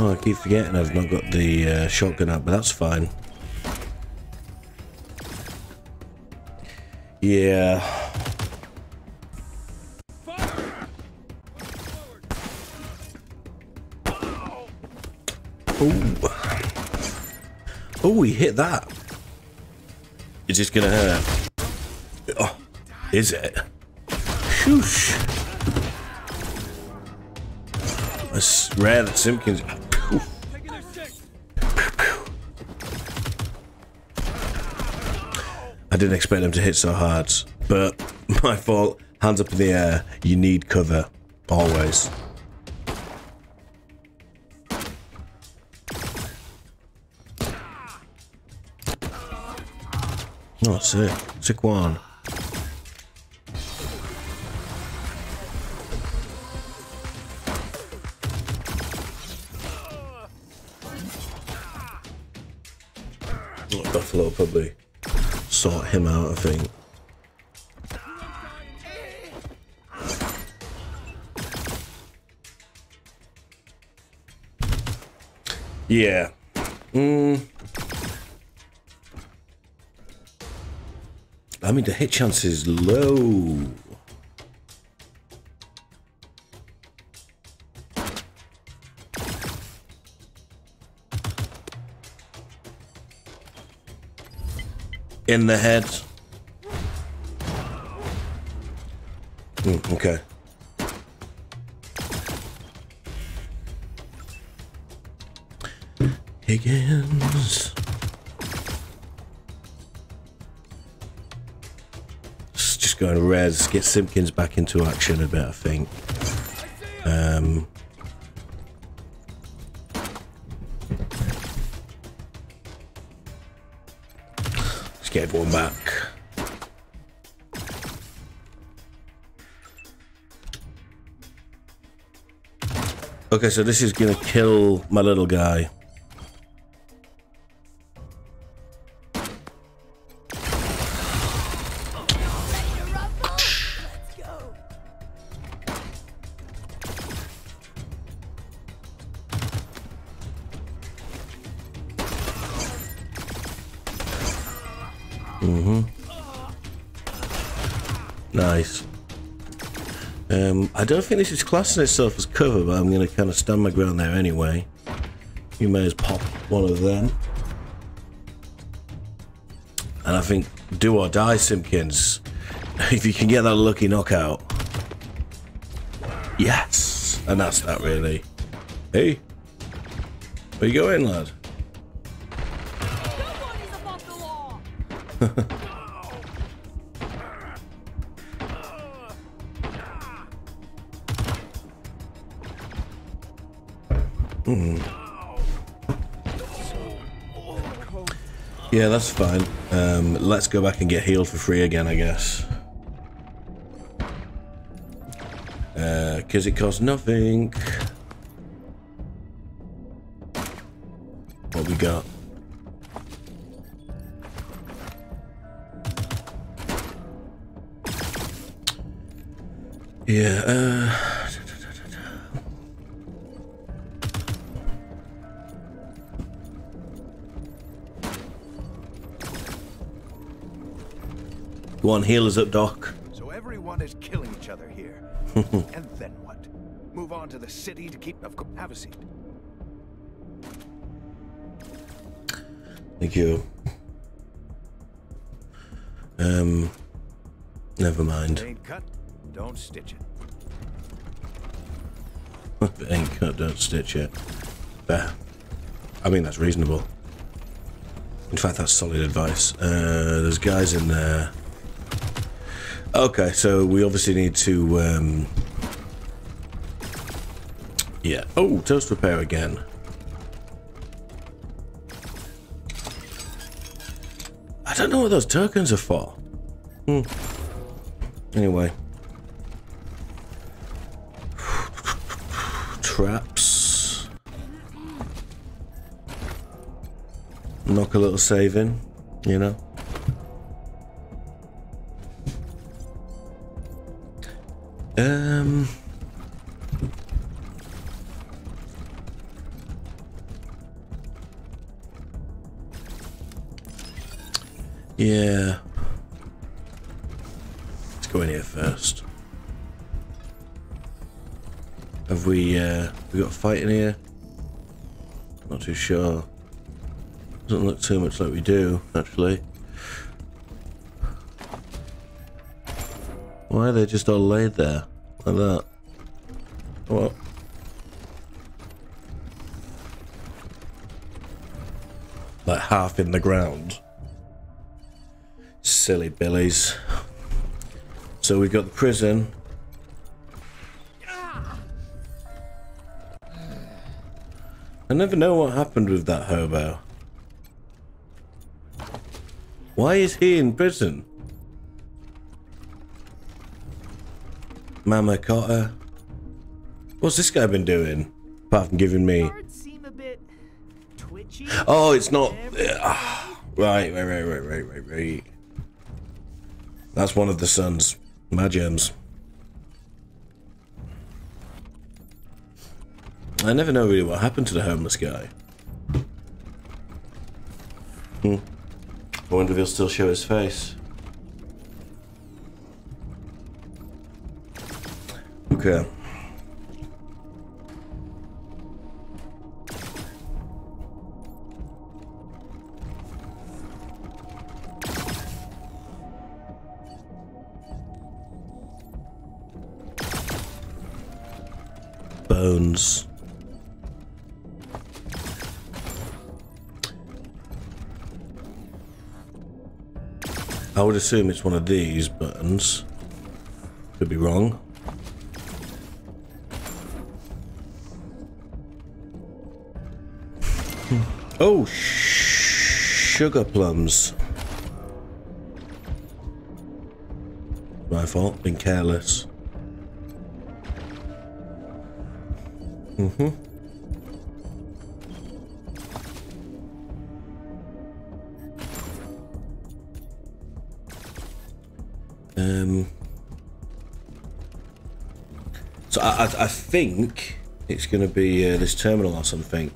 Oh, I keep forgetting I've not got the uh, shotgun out, but that's fine. Yeah. Oh. Oh, he hit that. Is this gonna hurt? Is it? Shoosh. It's rare that Simpkins. I didn't expect them to hit so hard, but my fault. Hands up in the air. You need cover. Always. Oh, sick. Sick one. Probably sort him out, I think. Yeah. Mm. I mean, the hit chance is low. In the head. Mm, okay. Higgins. Just going to res, get Simpkins back into action a bit, I think. Um, back. Okay, so this is gonna kill my little guy. Don't think this is classing itself as cover, but I'm going to kind of stand my ground there anyway. You may as pop one of them. And I think do or die, Simpkins. If you can get that lucky knockout. Yes! And that's that, really. Hey. Where you going, lad? Yeah, that's fine. Um, let's go back and get healed for free again, I guess. Because it costs nothing. On, heal us up, Doc. So everyone is killing each other here. and then what? Move on to the city to keep. Of course, have a seat. Thank you. Um, never mind. Ain't cut. Don't stitch it. Ain't cut, don't stitch it. There. I mean, that's reasonable. In fact, that's solid advice. Uh, there's guys in there. Okay, so we obviously need to, um... Yeah. Oh, toast repair again. I don't know what those tokens are for. Hmm. Anyway. Traps. Knock a little saving, you know. Yeah. Let's go in here first. Have we, uh, we got a fight in here? Not too sure. Doesn't look too much like we do, actually. Why are they just all laid there? Like that? What? Like half in the ground. Silly billies. So we've got the prison. I never know what happened with that hobo. Why is he in prison? Mama Cotta. What's this guy been doing? Apart from giving me... seem a bit twitchy. Oh, it's not... Ah, right, right, right, right, right, right, right. That's one of the sons. My gems. I never know really what happened to the homeless guy. Hmm. I wonder if he'll still show his face. Okay. I would assume it's one of these buttons. Could be wrong. Hmm. Oh, sh sugar plums. My fault, been careless. Mm-hmm. Um. So I, I, I think it's going to be uh, this terminal or something.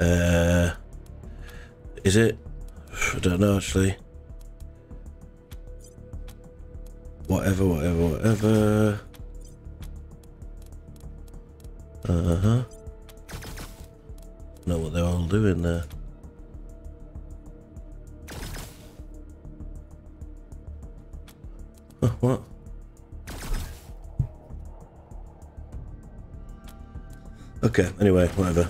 Uh, is it? I don't know actually. Whatever, whatever, whatever. Uh huh. Know what they're all doing there. Huh, what? Okay, anyway, whatever.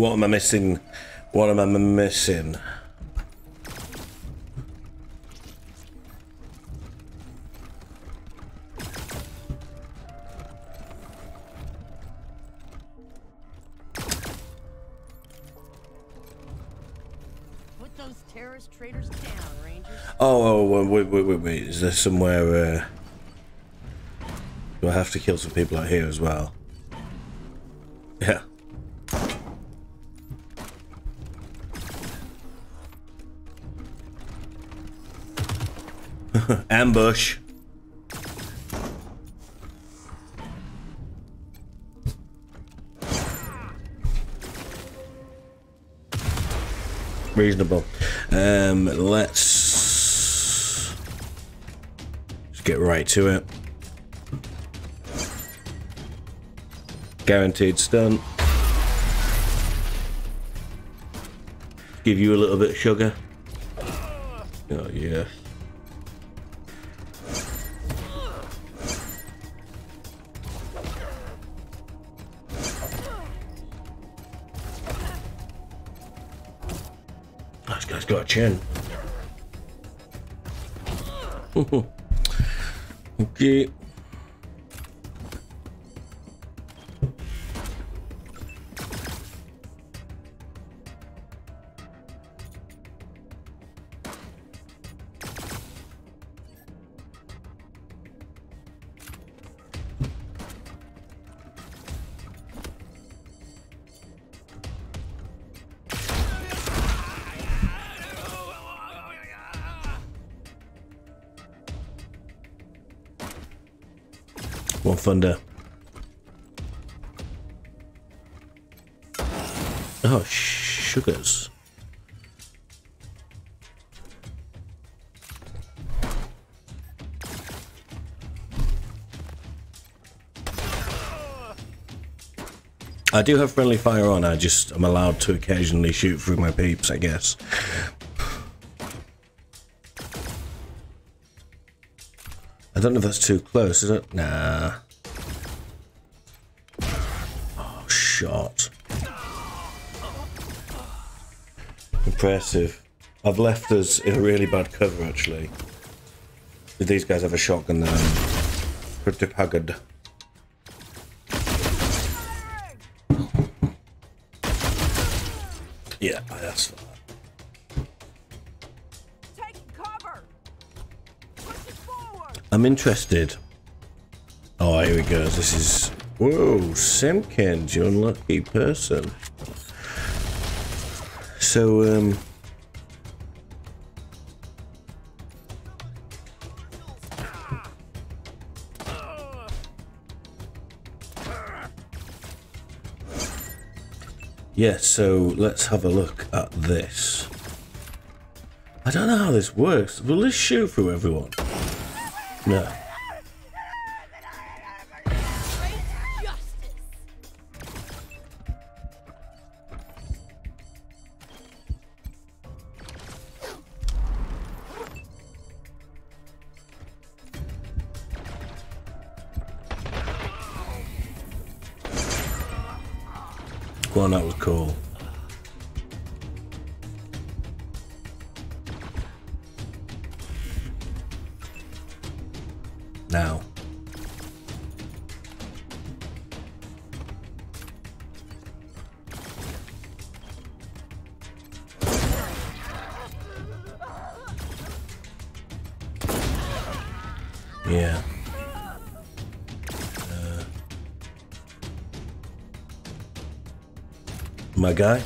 What am I missing? What am I missing? Put those terrorist traitors down, Rangers. Oh, oh, wait, wait, wait, wait. Is there somewhere, uh... Do I have to kill some people out here as well? Ambush. Reasonable. Um, let's just get right to it. Guaranteed stunt. Give you a little bit of sugar. Oh yeah. Chin. okay. Thunder. Oh, sugars. I do have friendly fire on, I just am allowed to occasionally shoot through my peeps, I guess. I don't know if that's too close, is it? Nah. Impressive. I've left us in a really bad cover, actually. If these guys have a shotgun, then I'm pretty haggard. Yeah, that's fine. I'm interested. Oh, here he goes. This is... Whoa, Simpkins, you unlucky person. So, um... Yeah, so let's have a look at this. I don't know how this works. Will this shoot through everyone? No. Go on, that was cool. My guy?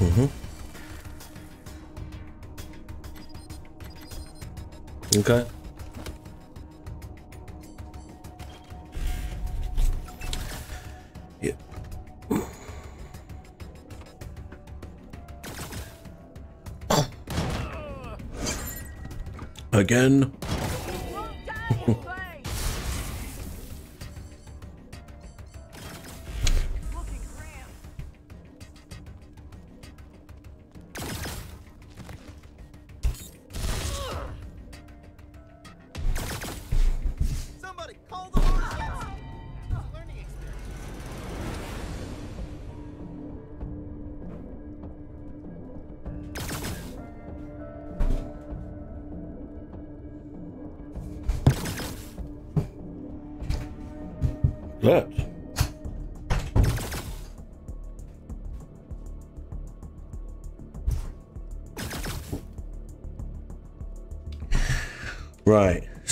Mm-hmm. Okay. Yeah. Again.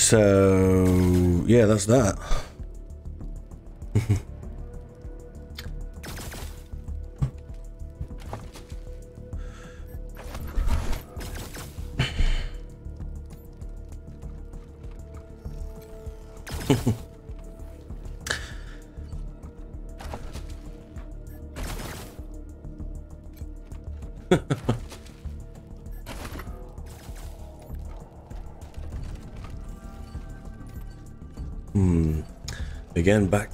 So yeah, that's that.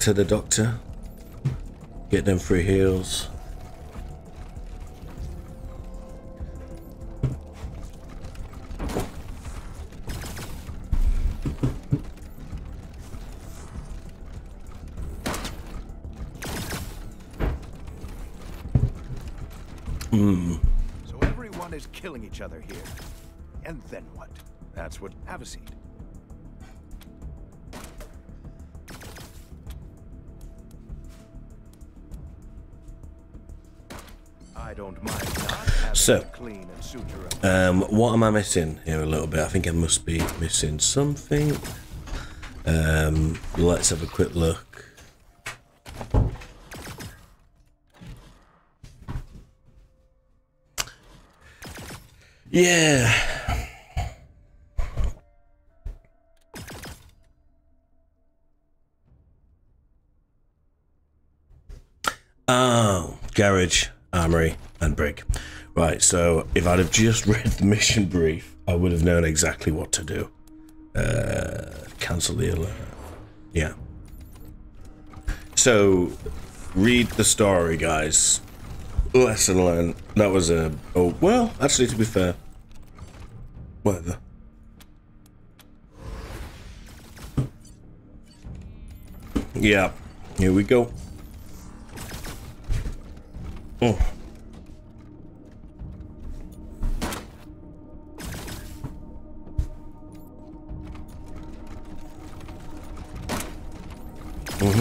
To the doctor. Get them free heals. Hmm. So everyone is killing each other here. And then what? That's what. Have a seat. Um, what am I missing here a little bit? I think I must be missing something. Um, let's have a quick look. Yeah. Oh, garage, armory, and brick. Right, so if I'd have just read the mission brief, I would have known exactly what to do. Uh, cancel the alert. Yeah. So, read the story, guys. Lesson learned. That was a. Oh, well, actually, to be fair. Whatever. Yeah, here we go. Oh.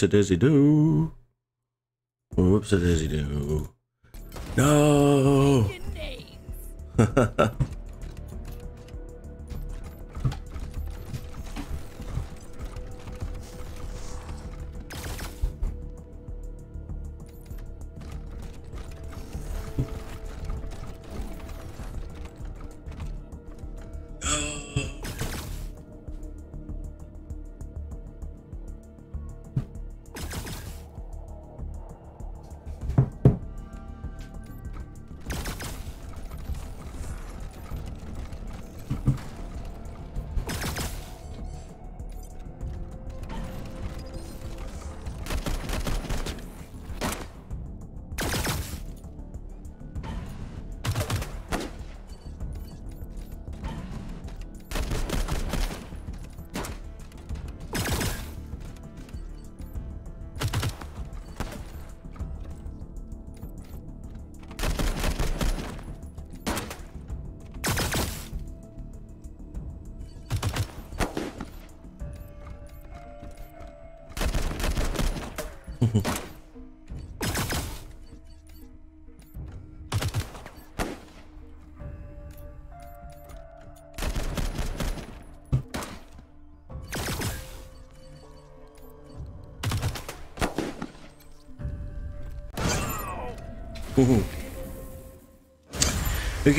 Whoops a daisy do. Whoops a daisy do.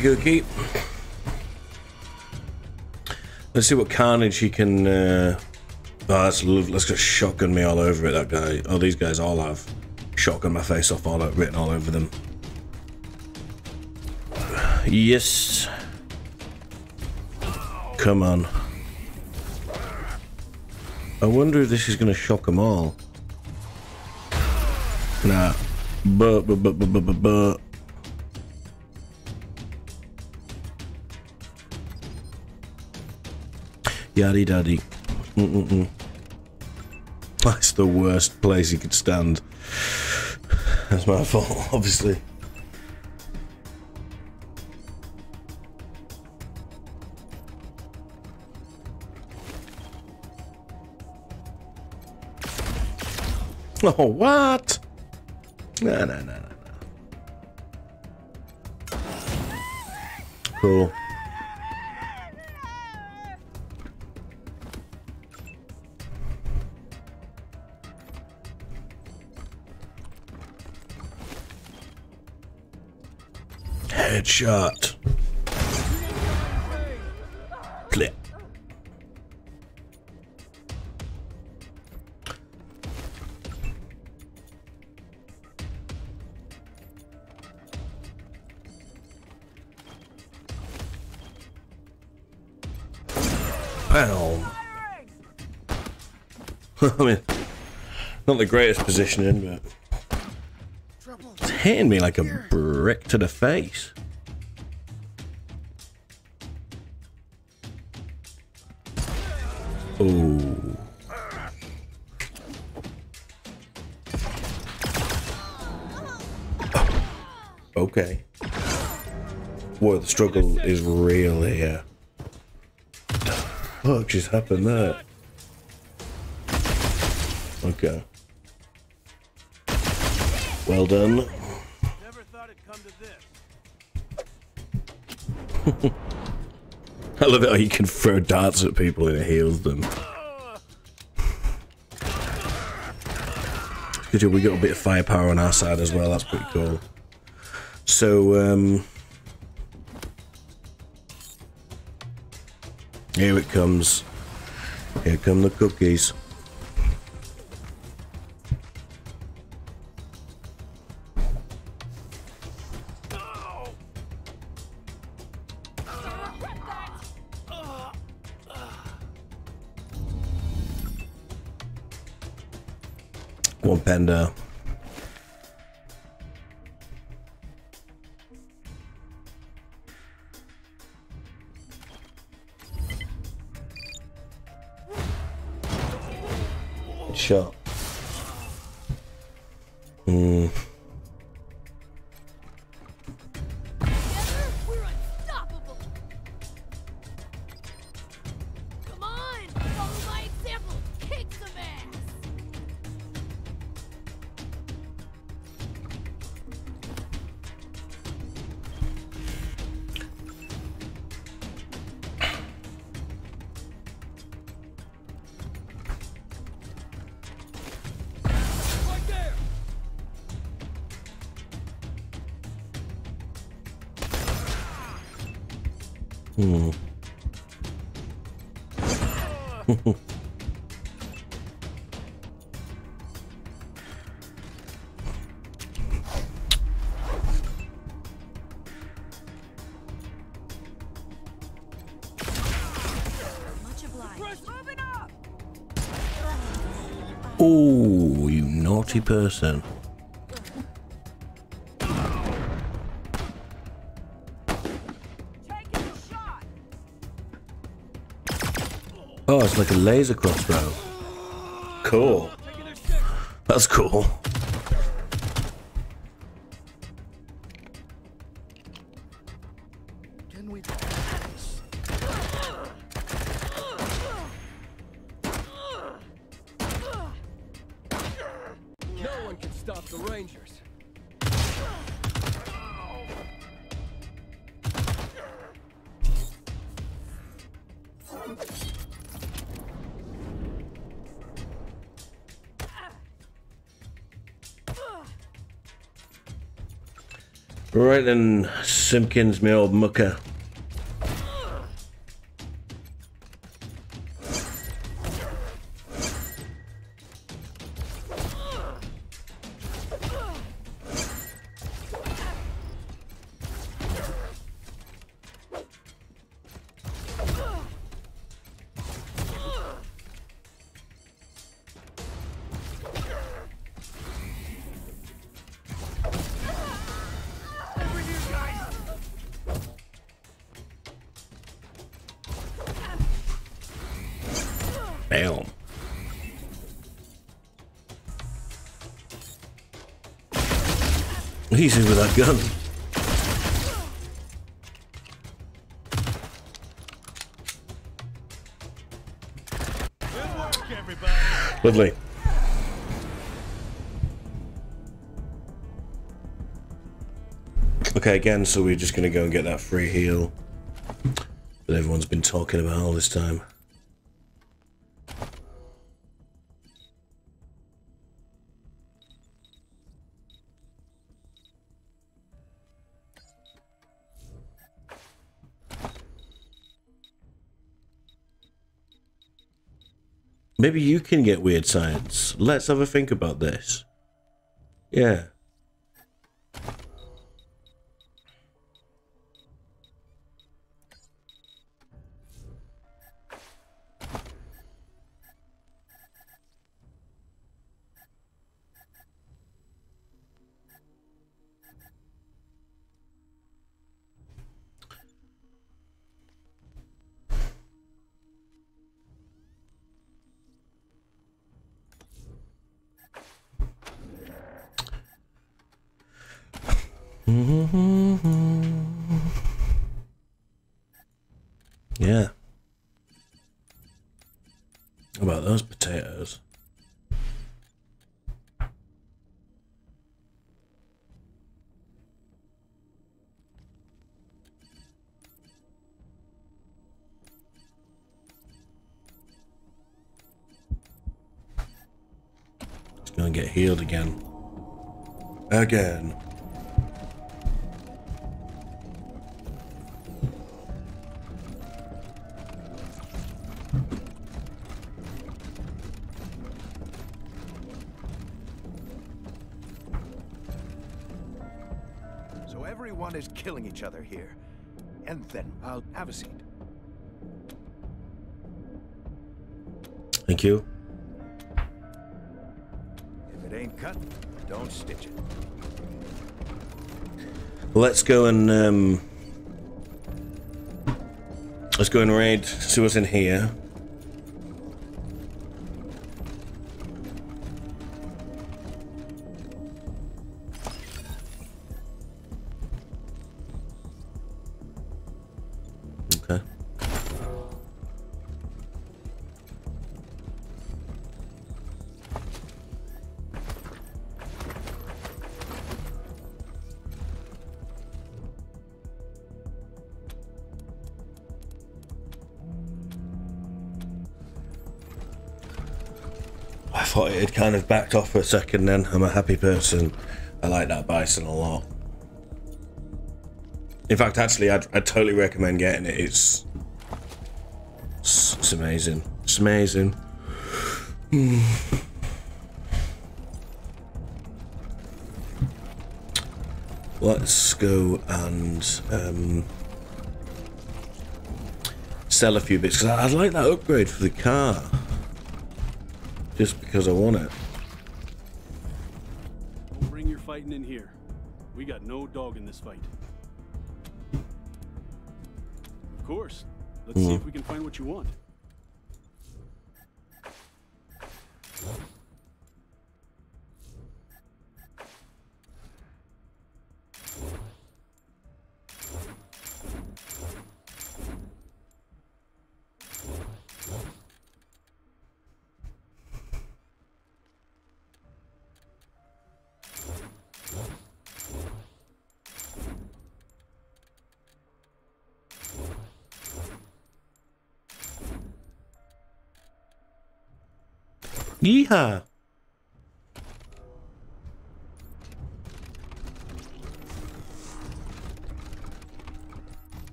Cookie. Let's see what carnage he can. Uh... Oh, that's lovely. Let's just shotgun me all over it. That guy. Oh, these guys all have shotgun my face off, all written all over them. Yes. Come on. I wonder if this is going to shock them all. Nah. But, but, but, but, but, but, Yaddy daddy. Mm-mm-mm. That's the worst place you could stand. That's my fault, obviously. Oh, what? No, no, no, no, no. Cool. Headshot. Clip. Pow. I mean, not the greatest positioning, but it's hitting me like a brick to the face. Oh. Okay. Boy, the struggle is real here. Uh, what just happened there? Okay. Well done. I love it how you can throw darts at people and it heals them. Good we got a bit of firepower on our side as well, that's pretty cool. So, um... Here it comes. Here come the cookies. One panda. Uh, Oh, you naughty person. It's like a laser crossbow. Cool. That's cool. Then, Simpkins, my old mucker. Gun. Lovely. Okay, again, so we're just gonna go and get that free heal that everyone's been talking about all this time. Can get weird science. Let's have a think about this. Yeah. Get healed again. Again. So everyone is killing each other here. And then I'll have a seat. Thank you. Cut, don't stitch it. Let's go and um, let's go and raid. See what's in here. Of backed off for a second then. I'm a happy person. I like that bison a lot. In fact, actually, I'd, I'd totally recommend getting it. It's, it's, it's amazing. It's amazing. Let's go and um, sell a few bits. I'd like that upgrade for the car. Just because I want it. Fighting in here. We got no dog in this fight. Of course. Let's see Mhm. if we can find what you want. Yeehaw!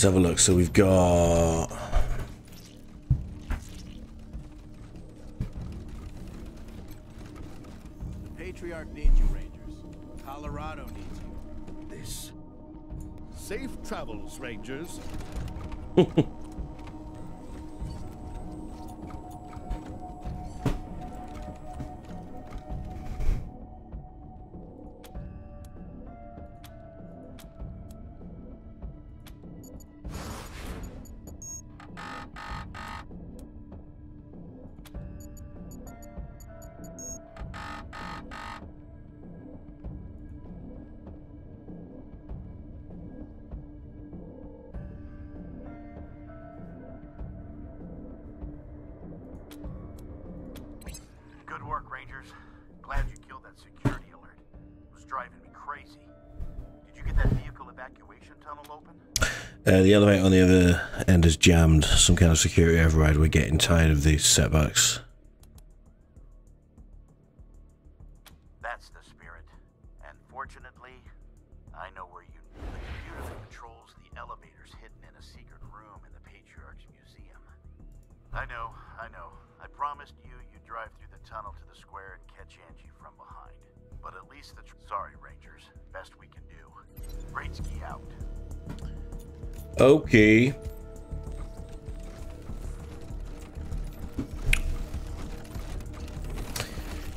Let's have a look. So we've got uh, the elevator on the other end is jammed. Some kind of security override. We're getting tired of these setbacks. Okay.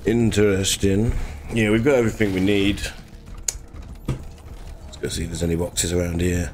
Interesting. Yeah, we've got everything we need. Let's go see if there's any boxes around here.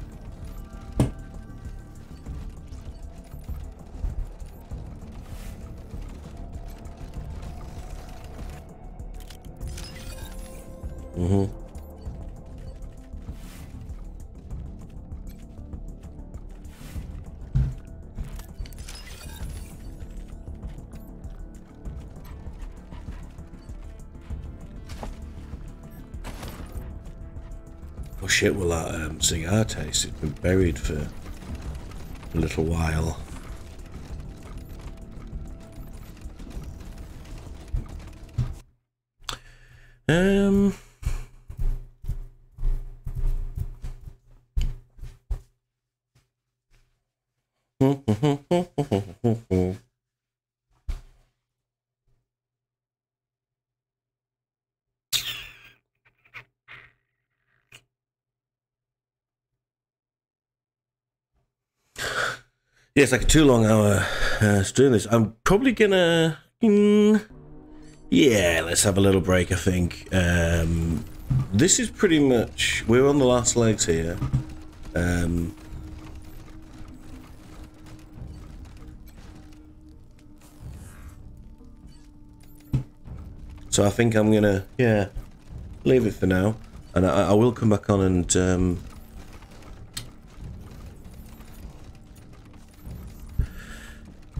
Shit, will that um, taste, it's been buried for a little while. Yeah, it's like a two long hour uh, stream this. I'm probably gonna. mm, yeah, let's have a little break, I think. Um, this is pretty much. We're on the last legs here. Um, so I think I'm gonna. Yeah, leave it for now. And I, I will come back on and. Um,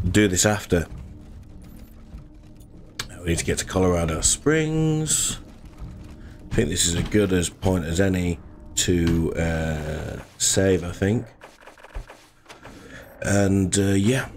do this after. We need to get to Colorado Springs. I think this is as good as point as any to uh, save, I think. And uh, yeah.